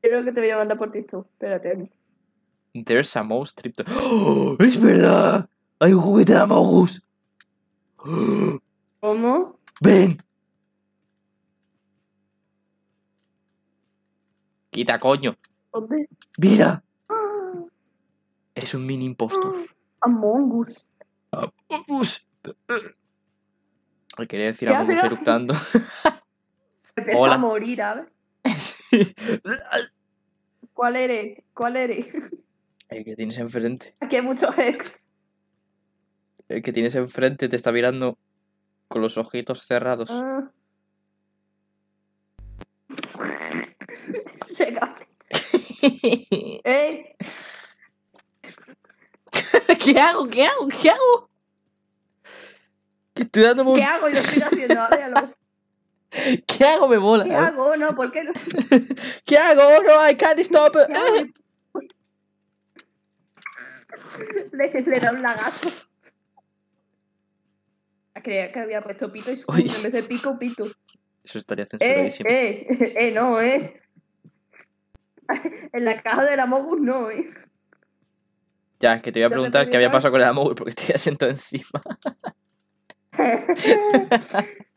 Creo que te voy a mandar por TikTok. Espérate. There's a mouse trip. ¡Oh! ¡Es verdad! ¡Hay un juguete de Amogus! ¿Cómo? ¡Ven! Quita, coño. ¿Dónde? ¡Mira! Ah, Eres un mini impostor. Among Us. Amogus. Ay, Quería decir ¿Qué Amogus hace? eructando. Empezó Hola. a morir, a ver. ¿Cuál eres? ¿Cuál eres? El que tienes enfrente. Aquí hay muchos ex. El que tienes enfrente te está mirando con los ojitos cerrados. Ah. Se. ¡Eh! ¿Qué hago? ¿Qué hago? ¿Qué hago? Estoy dándome un- ¿Qué hago? Y lo estoy haciendo. A ver, lo- ¿Qué hago? Me mola. ¿Qué hago? No, ¿por qué no? ¿Qué hago? No, I can't stop. ¿Qué hago? Le, le da un lagazo. Creía que había puesto pito y su en vez de pico, pito. Eso estaría Eh, censuradísimo. eh, eh, no, eh. En la caja de la Mogus no, eh. Ya, es que te voy a ¿Ya te preguntar qué había pasado con el amor porque te sentado encima.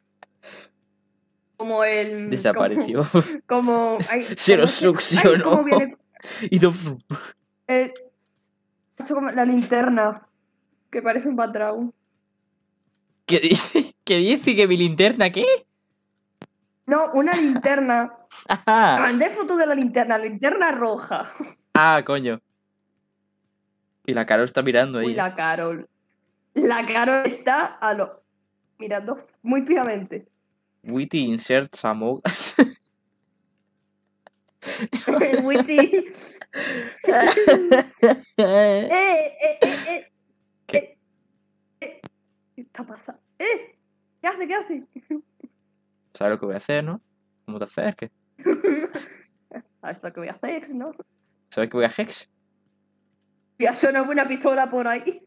Como el. Desapareció. Como. como ay, Se ¿cómo lo succionó. ¿cómo viene? y no- El, como la linterna. Que parece un patrón. ¿Qué dice? ¿Qué dice? ¿Que mi linterna qué? No, una linterna. Ajá. Mandé foto de la linterna, linterna roja. Ah, coño. Y la Carol está mirando ahí. Uy, la Carol. La Carol está a lo. mirando muy fijamente. Witty inserts Among Us. Witty. eh, eh, eh, eh. ¿Qué? Eh, eh, ¿Qué está pasando? ¡Eh! ¿Qué hace? ¿Qué hace? ¿Sabes lo que voy a hacer, no? ¿Cómo te acerques? Hasta lo que voy a hacer, ¿no? ¿Sabes que voy a Hex? Voy a sonar una pistola por ahí.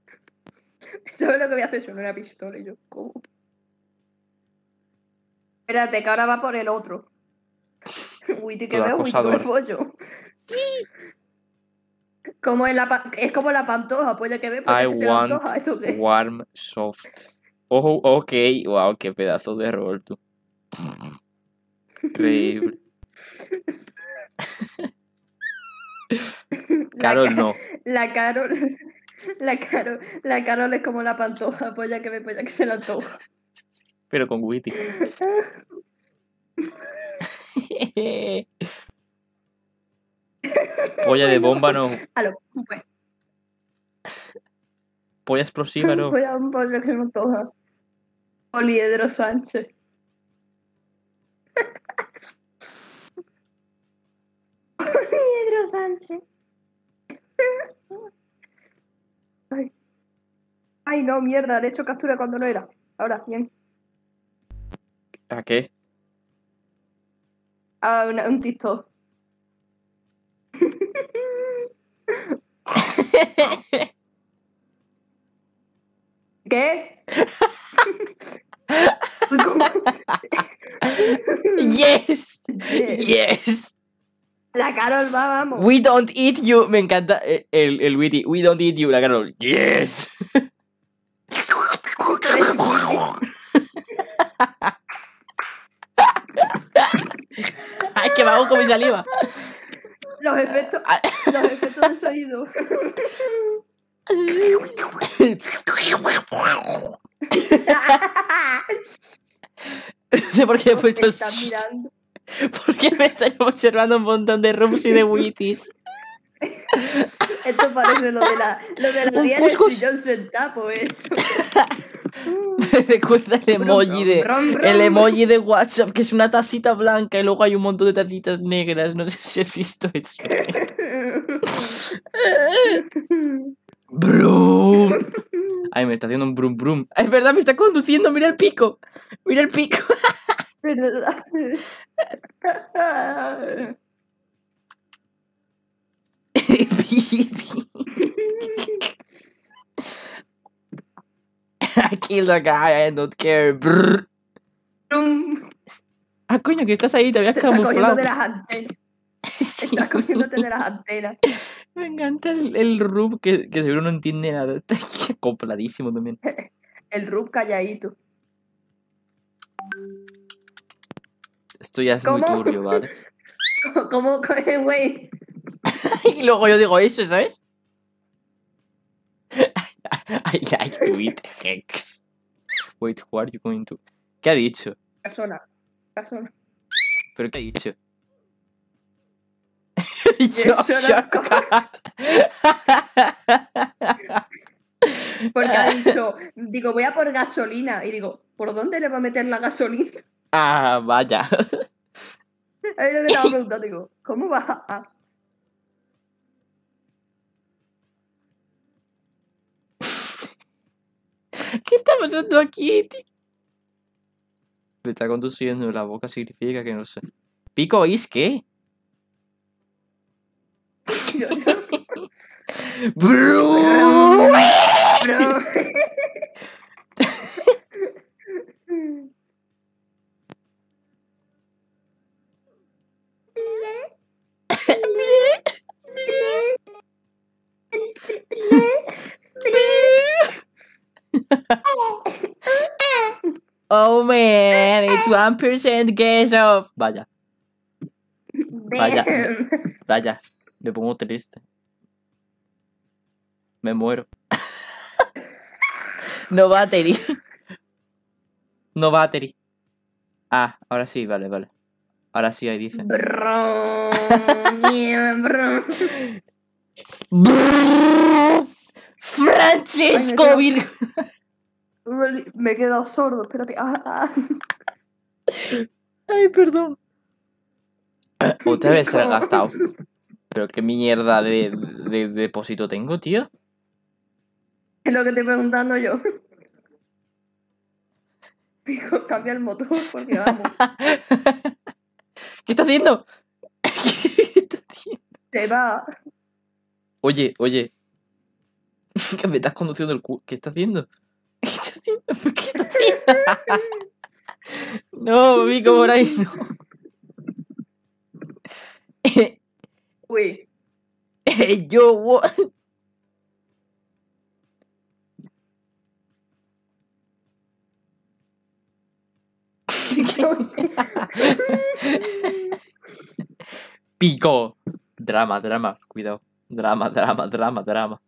¿Sabes lo que voy a hacer? Sonar una pistola y yo, ¿cómo? Espérate, que ahora va por el otro. Witty, que Todo veo acosador. con pollo. Como en la es como la pantoja, pues ya que ve, I porque se la want antoja, ¿esto qué? Warm soft. Oh, ok. Wow, qué pedazo de rol, tú. Increíble. Carol ca- no. La Carol, la Carol, la Carol es como la pantoja, ya que pues ya que se la antoja. Pero con Witty. Polla de bomba no. Aló, pues, Polla explosiva no. voy a un pollo que se me antoja. Poliedro Sánchez. Poliedro Sánchez. Ay. Ay, no, mierda, le he hecho captura cuando no era. Ahora, bien. ¿A qué? A una- un TikTok. ¿Qué? Yes. Yes. Yes. La Carol va, vamos. We don't eat you. Me encanta el, el, el Witty. We don't eat you. La Carol. Yes. Ay, que hago con mi saliva. Los efectos, los efectos de sonido. No sé por qué he puesto. Mirando. Porque me están observando un montón de rubs y de witties. Esto parece lo de la, lo de la. Johnson Tapo, eso. Me recuerda el emoji de. El emoji de WhatsApp, que es una tacita blanca y luego hay un montón de tacitas negras. No sé si has visto eso. Brum. Ay, me está haciendo un brum brum. Es verdad, me está conduciendo. Mira el pico. Mira el pico. ¿Verdad? I killed a guy, I don't care. Brr. Brum. Ah, coño, que estás ahí, te habías Te estás cogiendo camuflado. de las antenas. Sí. Estás cogiéndote de las antenas. Me encanta el, el rub que, que seguro no entiende nada. Está acopladísimo también. El Rub calladito. Esto ya es muy turbio, ¿vale? ¿Cómo, cómo- güey? Y luego yo digo eso, ¿sabes? I like to eat hex. Wait, who are you going to? ¿Qué ha dicho? Casona. Casona. ¿Pero qué ha dicho? Porque ha dicho, digo, voy a por gasolina. Y digo, ¿por dónde le va a meter la gasolina? ah, vaya. Es lo que estaba preguntando, digo, ¿cómo va a...? ¿Qué está pasando aquí, tío? Me está conduciendo en la boca significa que no sé. ¿Pico is qué? Bro. Oh man, it's one percent gas off. Vaya, Vaya. Vaya, me pongo triste. Me muero. no battery. No battery. Ah, ahora sí, vale, vale. Ahora sí, ahí dice. Brum, yeah. Francesco Ay, me he quedado sordo, espérate. Ah, ah. Ay, perdón. Otra vez se ha gastado. Pero qué mierda de, de- de depósito tengo, tío. Es lo que estoy preguntando yo. Pico, cambia el motor porque vamos. ¿Qué está haciendo? ¿Qué está haciendo? Se va. Oye, oye. Que me estás conduciendo el culo. ¿Qué está haciendo? ¿Qué está haciendo? ¿Por ¿Qué está haciendo? No, Vico, por ahí no. Uy. Hey, yo, what? Pico. Drama, drama, cuidado. Drama, drama, drama, drama.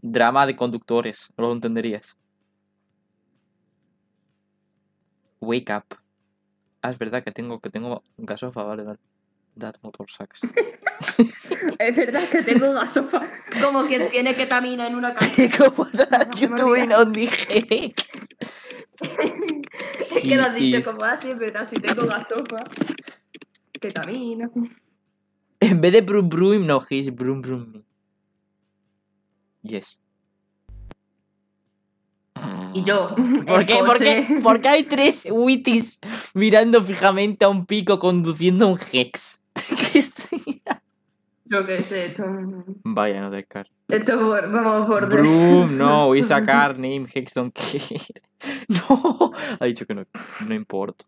Drama de conductores, no lo entenderías. Wake up. Ah, es verdad que tengo, que tengo gasofa, vale, vale. That motor sucks. Es verdad que tengo gasofa. Como quien tiene ketamina en una casa. ¿Cómo are you doing on the heck? Es que lo has dicho como así, es verdad, si tengo gasofa. Ketamina. En vez de brum brum, no, he's brum brum me. Yes. Y yo. ¿Por qué, por qué, por qué hay tres witties mirando fijamente a un pico conduciendo un hex? ¿Qué es- Yo qué sé, esto. Vaya, no te car. Esto por- vamos por Broom, no, sacar name hex don't care. No, ha dicho que no, no importa.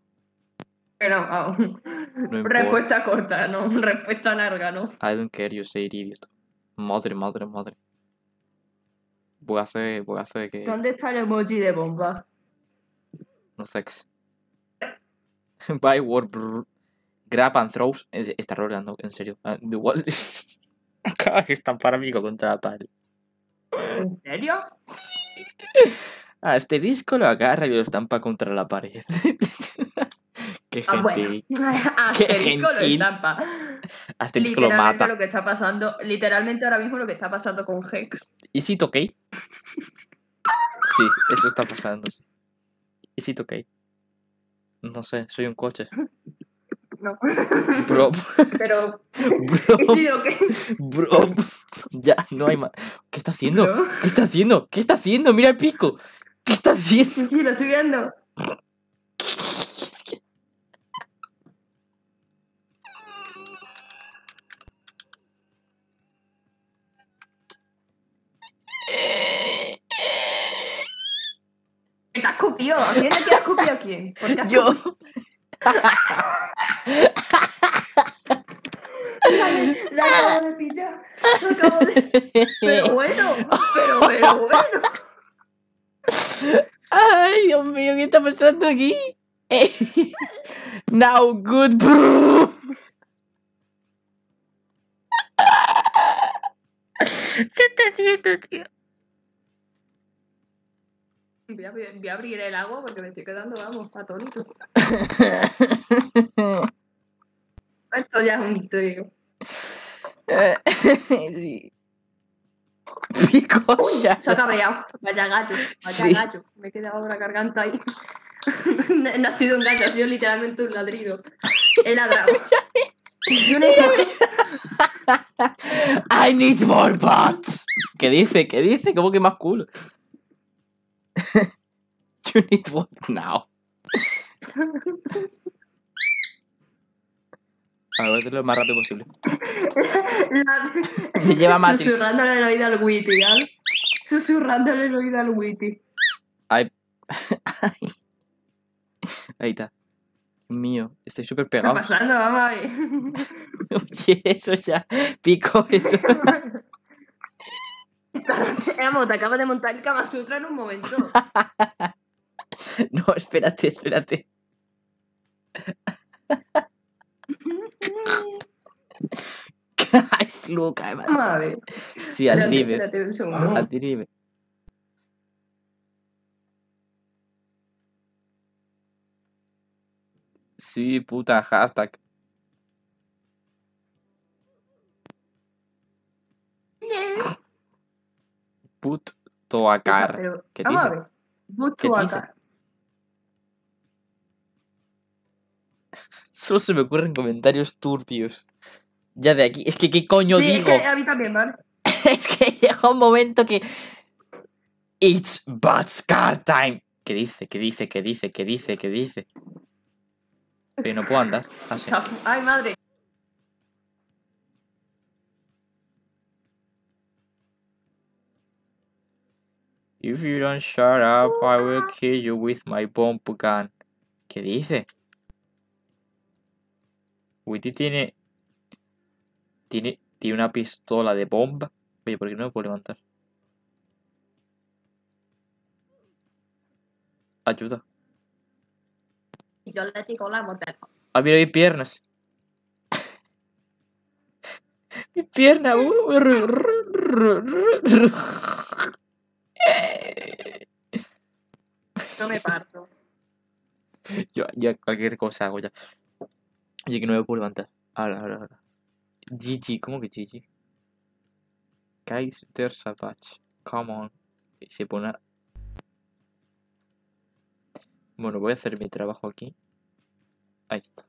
Pero, vamos. No importa. Respuesta corta, no. Respuesta larga, no. I don't care, you say idiot. Madre, madre, madre. Voy a hacer, voy a hacer que... ¿Dónde está el emoji de bomba? No sex. Buy word. Grab and throws. Es- Está roleando, en serio. Ah, the wall. Acaba de estampar a Mico contra la pared. ¿En serio? Ah, este disco lo agarra y lo estampa contra la pared. Qué Ah, bueno. gentil. Asterisco lo gentil. estampa. A este disco lo mata. lo que está pasando, literalmente ahora mismo lo que está pasando con Hex. ¿Is it okay? Sí, eso está pasando. sí. ¿Is it okay? No sé, soy un coche. No. Bro, Pero, bro, sí, bro. Ya, no hay más. ¿Qué está haciendo? Bro. ¿Qué está haciendo? ¿Qué está haciendo? Mira el pico. ¿Qué está haciendo? Sí, sí, lo estoy viendo. ¿Te has? ¿A quién le has a quién? ¿Por Yo. La acabo de pillar. La acabo de... Pero bueno, pero, pero bueno. Ay, Dios mío, ¿qué está pasando aquí? Now good bro. ¿Qué está haciendo, tío? Voy a, voy a abrir el agua porque me estoy quedando, vamos, atónito. Esto ya es un trío. Sí. Pico ya. Se ha cabreado. Vaya gallo, vaya Sí. gallo. Me he quedado con la garganta ahí. no, ha sido un gallo, ha sido literalmente un ladrido. He ladrado. I need more bots. ¿Qué dice? ¿Qué dice? ¿Cómo que más cool? you need bots now. A ver, voy a hacerlo lo más rápido posible. la- Me lleva Matrix. Susurrándole el oído al Witty. Susurrándole el oído al Witty. Ay. Ay. Ahí está. Mío, estoy súper ¿Qué está pegado. pasando? Vamos a ver. Oye, eso ya. Pico, eso. Vamos, te acabas de montar el Kama Sutra en un momento. No, espérate, espérate. Guys, look, I'm Vamos a ver. Sí, al Espérate, un segundo. Al. Sí, puta, hashtag. Put toacar. Pero, ¿Qué vamos dice? a ver. Boot ¿Qué to dice? acá. Solo se me ocurren comentarios turbios. Ya de aquí. Es que, ¿qué coño Sí, es digo? que a mí también, ¿vale? es que llega un momento que. It's But's car time. ¿Qué dice? ¿Qué dice? ¿Qué dice? ¿Qué dice? ¿Qué dice? Pero no puedo andar. Así. Ay, madre. If you don't shut up, I will kill you with my bomb gun. ¿Qué dice? Witty tiene. Tiene. Tiene una pistola de bomba. Oye, ¿por qué no me puedo levantar? Ayuda. Y yo le digo la modelo. Ah, mira mis piernas. mis piernas. Yo me parto. Yo, yo cualquier cosa hago ya. Oye, que no me puedo levantar. Ahora, ahora, ahora. GG, ¿cómo que GG? Guys, there's a patch. Come on. Y se pone. a- Bueno, voy a hacer mi trabajo aquí. Ahí está.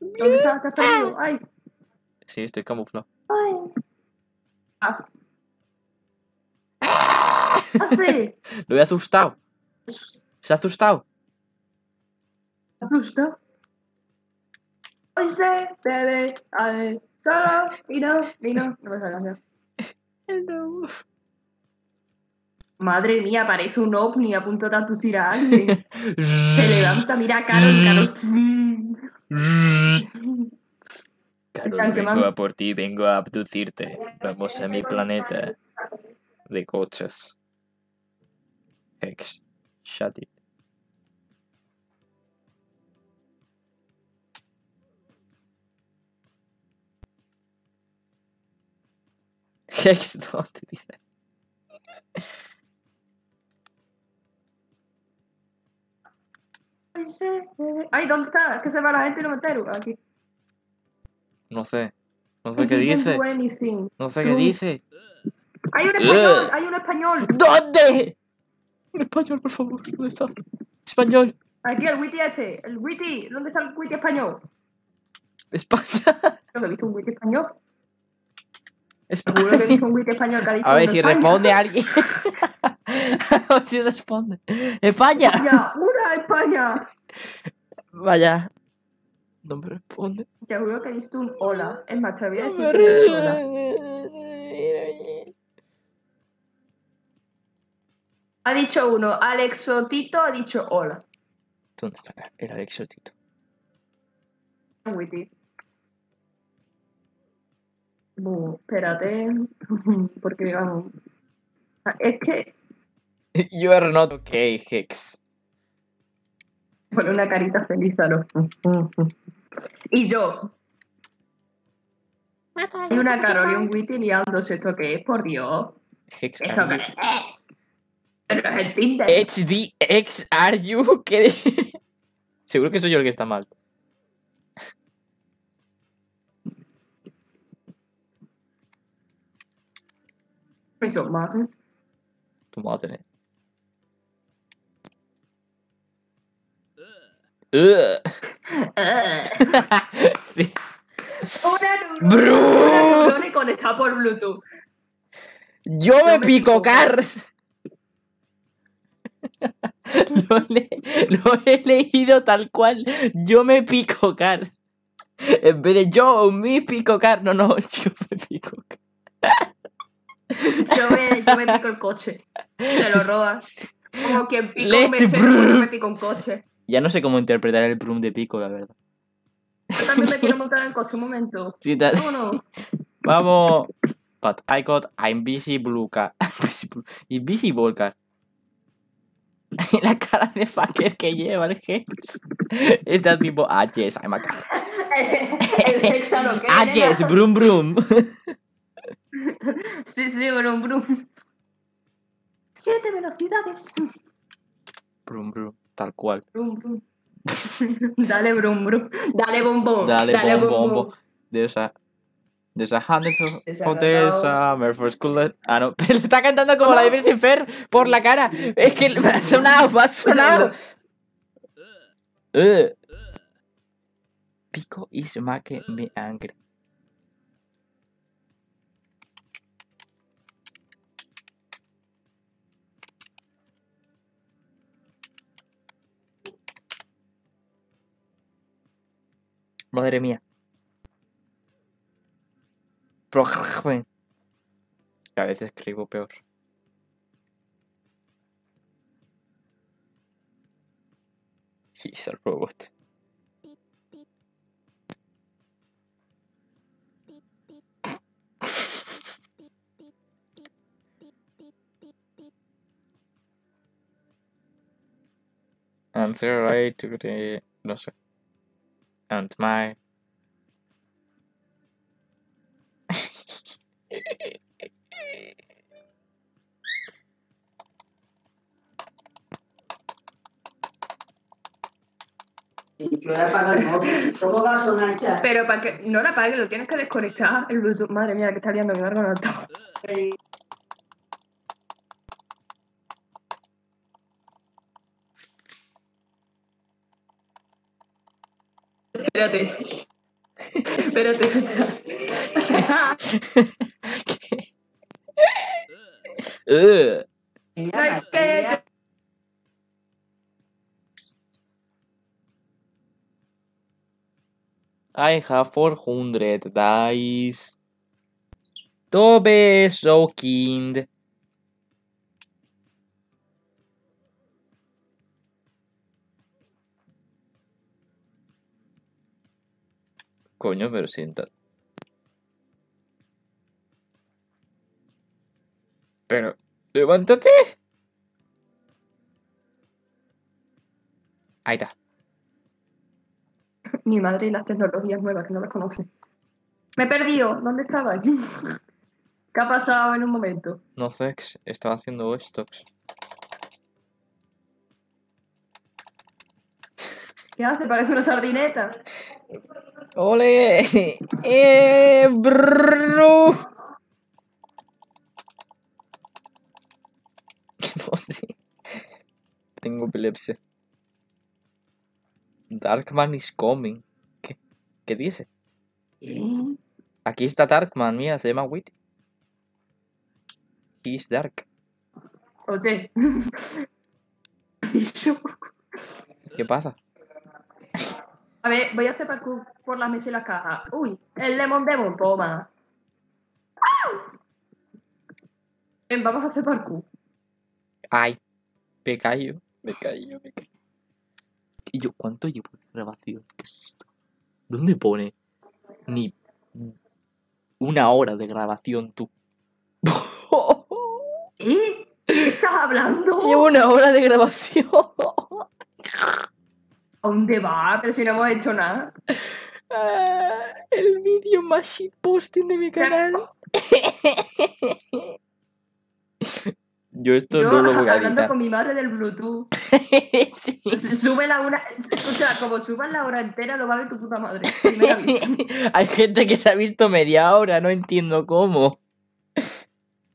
¿Dónde estás? ¿Estás perdido? Ay. Sí, estoy camuflado. Ah. Ah, sí. Lo he asustado. Se ha asustado. asusta. Hoy se bebe, a ver, solo, vino, vino. No me sale la canción. Madre mía, parece un ovni a punto de abducir a alguien. Se levanta, mira a Carol, Carol. Carol, vengo a por ti, vengo a abducirte. Vamos a mi planeta de coches. Hex, shut it. Hex, ¿dónde dice? Hoy se bebe. Ay, ¿dónde está? Es que se va la gente y no me entero. Aquí. No sé. No sé qué dice. No sé qué No. dice. Hay un español, hay un español. ¿Dónde? Español, por favor. ¿Dónde está? Español. Aquí el witty este, el witty. ¿Dónde está el witty español? España. He visto un witty español. Seguro que visto un witty español que ha dicho A ver si España. responde alguien. A ver si responde. España. España, ¡Una España! Vaya. No me responde. Te juro que he visto un hola. Es más, te voy a No decir me que hola. responde. Ha dicho uno, Alexotito ha dicho hola. ¿Dónde está el Alexotito? Witty. Bu, espérate. Porque vamos. Es que You are not okay, Hex. pone una carita feliz a los. Y yo. Hay una Carol y un Witty liándose. ¿Esto qué es? Por Dios. Hex, ¿Esto you... es? Pero es el Tinder. HDX, are you? ¿Qué? Seguro que soy yo el que está mal. Yo, madre. Tu madre. Eh. sí. Una neurona, una neurona y conectada por Bluetooth. Yo me me pico pico car. lo, le- lo he leído tal cual. Yo me pico car. En vez de yo me pico car. No, no, yo me pico car. Yo me, yo me pico el coche. Se lo roba. Como quien pico un Leche, yo me pico un coche. Ya no sé cómo interpretar el brum de pico, la verdad. Yo también me quiero montar en coche un momento. Sí, No. Vamos. But I got invisible car. Invisible, invisible car. La cara de fucker que lleva el Hex. Está tipo, ah, yes, I'm a car. El. Ah, yes, brum brum. Sí, sí, brum, brum. Siete velocidades. Brum brum, tal cual. Brum, brum. Dale brum brum. Dale bombón. Dale, bom, bum, bom, bum. bom. There's a. A for hundred. summer for school. Ah, no. Pero está cantando como la de Virgin Fer por la cara. Es que me ha sonado, me ha sonado. Pico is make me angry. Madre mía. A veces escribo peor. He's a robot. Answer right to the... No sé. And my... ¿Cómo va a sonar ya? Pero para que no la apague, lo tienes que desconectar el Bluetooth. Madre mía, que está liando mi no está. Espérate. Espérate, escucha. I have 400 dice. Tobe so kind. Coño, pero sienta. Pero, levántate. Ahí está. Mi madre y las tecnologías nuevas que no las conoce. Me he perdido. ¿Dónde estaba? ¿Qué ha pasado en un momento? No sé, estaba haciendo stocks. ¿Qué hace? Parece una sardineta. ¡Ole! ¡Eh! Bro. No sé. Tengo epilepsia. Darkman is coming. ¿Qué? ¿Qué dice? Aquí está Darkman, mira, se llama Witty. He is dark. Eso. ¿Qué pasa? A ver, voy a hacer parkour por las mechas y las cajas. Uy, el Lemon Demon, toma. Ven, vamos a hacer parkour. ¡Ay! Me callo, me callo, me callo. ¿Y yo cuánto llevo de grabación? ¿Qué es esto? ¿Dónde pone? Ni una hora de grabación, tú. ¿Eh? ¿Qué estás hablando? Llevo una hora de grabación. ¿A dónde va? Pero si no hemos hecho nada. Ah, el vídeo más shitposting de mi canal. Yo esto Yo no lo voy a hablando con mi madre del Bluetooth. Sí. Sube la una. O sea, como subas la hora entera, lo va a ver tu puta madre. Hay gente que se ha visto media hora, no entiendo cómo.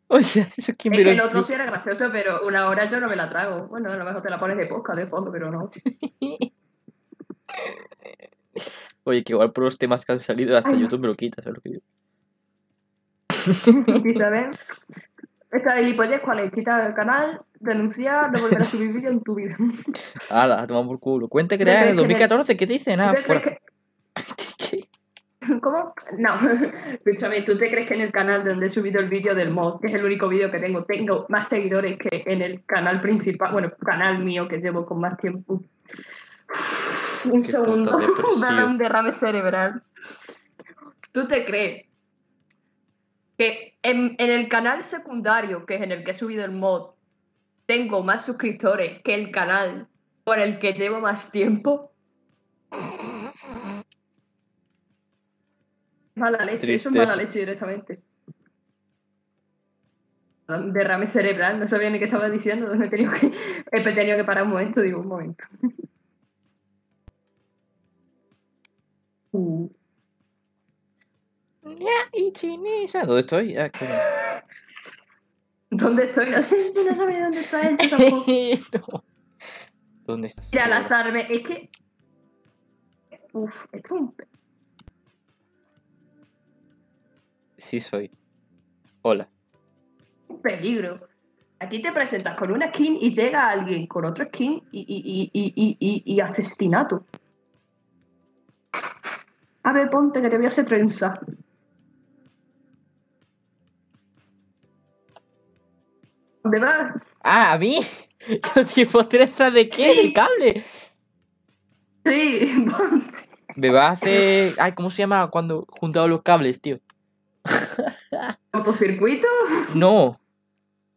O sea, eso Es me que lo el otro sí era gracioso, pero una hora yo no me la trago. Bueno, a lo mejor te la pones de posca de fondo, pero no. Oye, que igual por los temas que han salido hasta Ay. YouTube me lo quita, ¿sabes lo que digo? ¿Y sabes? Esta gilipollez, ¿cuál es? Quita el canal, denuncia, no volver a subir vídeo en tu vida. Hala, a tomar por culo. Cuenta que ¿Tú era en crees el que en el- 2014, ¿qué dicen? ¿Tú Ah, te fuera. que... ¿Cómo? No, escúchame, ¿tú te crees que en el canal donde he subido el vídeo del mod, que es el único vídeo que tengo, tengo más seguidores que en el canal principal, bueno, canal mío que llevo con más tiempo? Un Qué segundo, un derrame cerebral. ¿Tú te crees que en, en el canal secundario, que es en el que he subido el mod, tengo más suscriptores que el canal por el que llevo más tiempo? Mala leche, eso es mala leche directamente. Derrame cerebral, no sabía ni qué estaba diciendo, me he tenido que, he tenido que parar un momento, digo, un momento. ¿Sabes dónde estoy? Ah. ¿Dónde estoy? No sé si no sabe dónde está él tampoco. no. ¿Dónde estás? Mira, las armas. Es que. Uf, es un Sí soy. Hola. un peligro. Aquí te presentas con una skin y llega alguien con otra skin y, y, y, y, y, y, y asesinato. A ver, ponte que te voy a hacer prensa. ¿Dónde vas? Ah, ¿a mí? Tipo trenza de qué? ¿Del cable? Sí, a hacer... Ay, ¿cómo se llama cuando juntado los cables, tío? ¿Cortocircuito? No.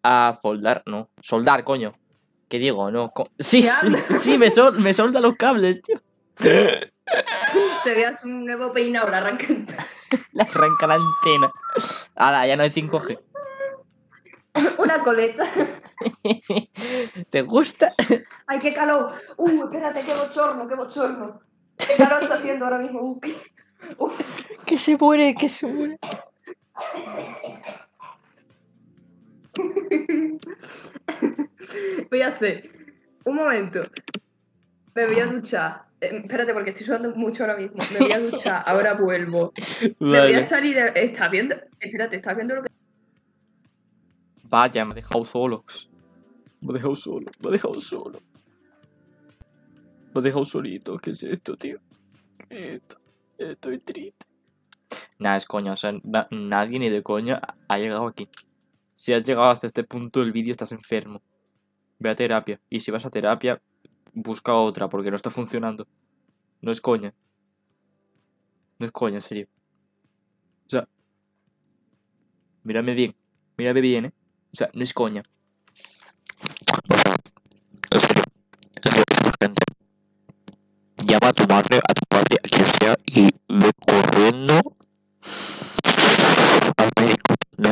A foldar, no. Soldar, coño. ¿Qué digo? No. co- Sí, ¿Qué sí, sí, me, sol- me solda los cables, tío. Te veas un nuevo peinado, la arranca. Le arranca la antena. Ahora, ya no hay 5G. Una coleta. ¿Te gusta? ¡Ay, qué calor! ¡Uh, espérate, qué bochorno, qué bochorno! ¿Qué calor está haciendo ahora mismo? Uh, qué-. Que se muere, que se muere. Voy a hacer. Un momento. Me voy a duchar. Eh, espérate, porque estoy sudando mucho ahora mismo. Me voy a duchar, ahora vuelvo. Me voy a salir de. ¿Estás viendo? Espérate, ¿estás viendo lo que.? Vaya, me ha dejado solo. Me ha dejado solo, me ha dejado solo. Me ha dejado solito. ¿Qué es esto, tío? ¿Qué es esto? Estoy triste. Nada, es coña. O sea, na- nadie ni de coña ha llegado aquí. Si has llegado hasta este punto del vídeo, estás enfermo. Ve a terapia. Y si vas a terapia, busca otra porque no está funcionando. No es coña. No es coña, en serio. O sea, mírame bien. Mírame bien, ¿eh? O sea, no es coña. Serio, gente. Llama a tu madre, a tu padre, a quien sea, y ve corriendo al médico. Me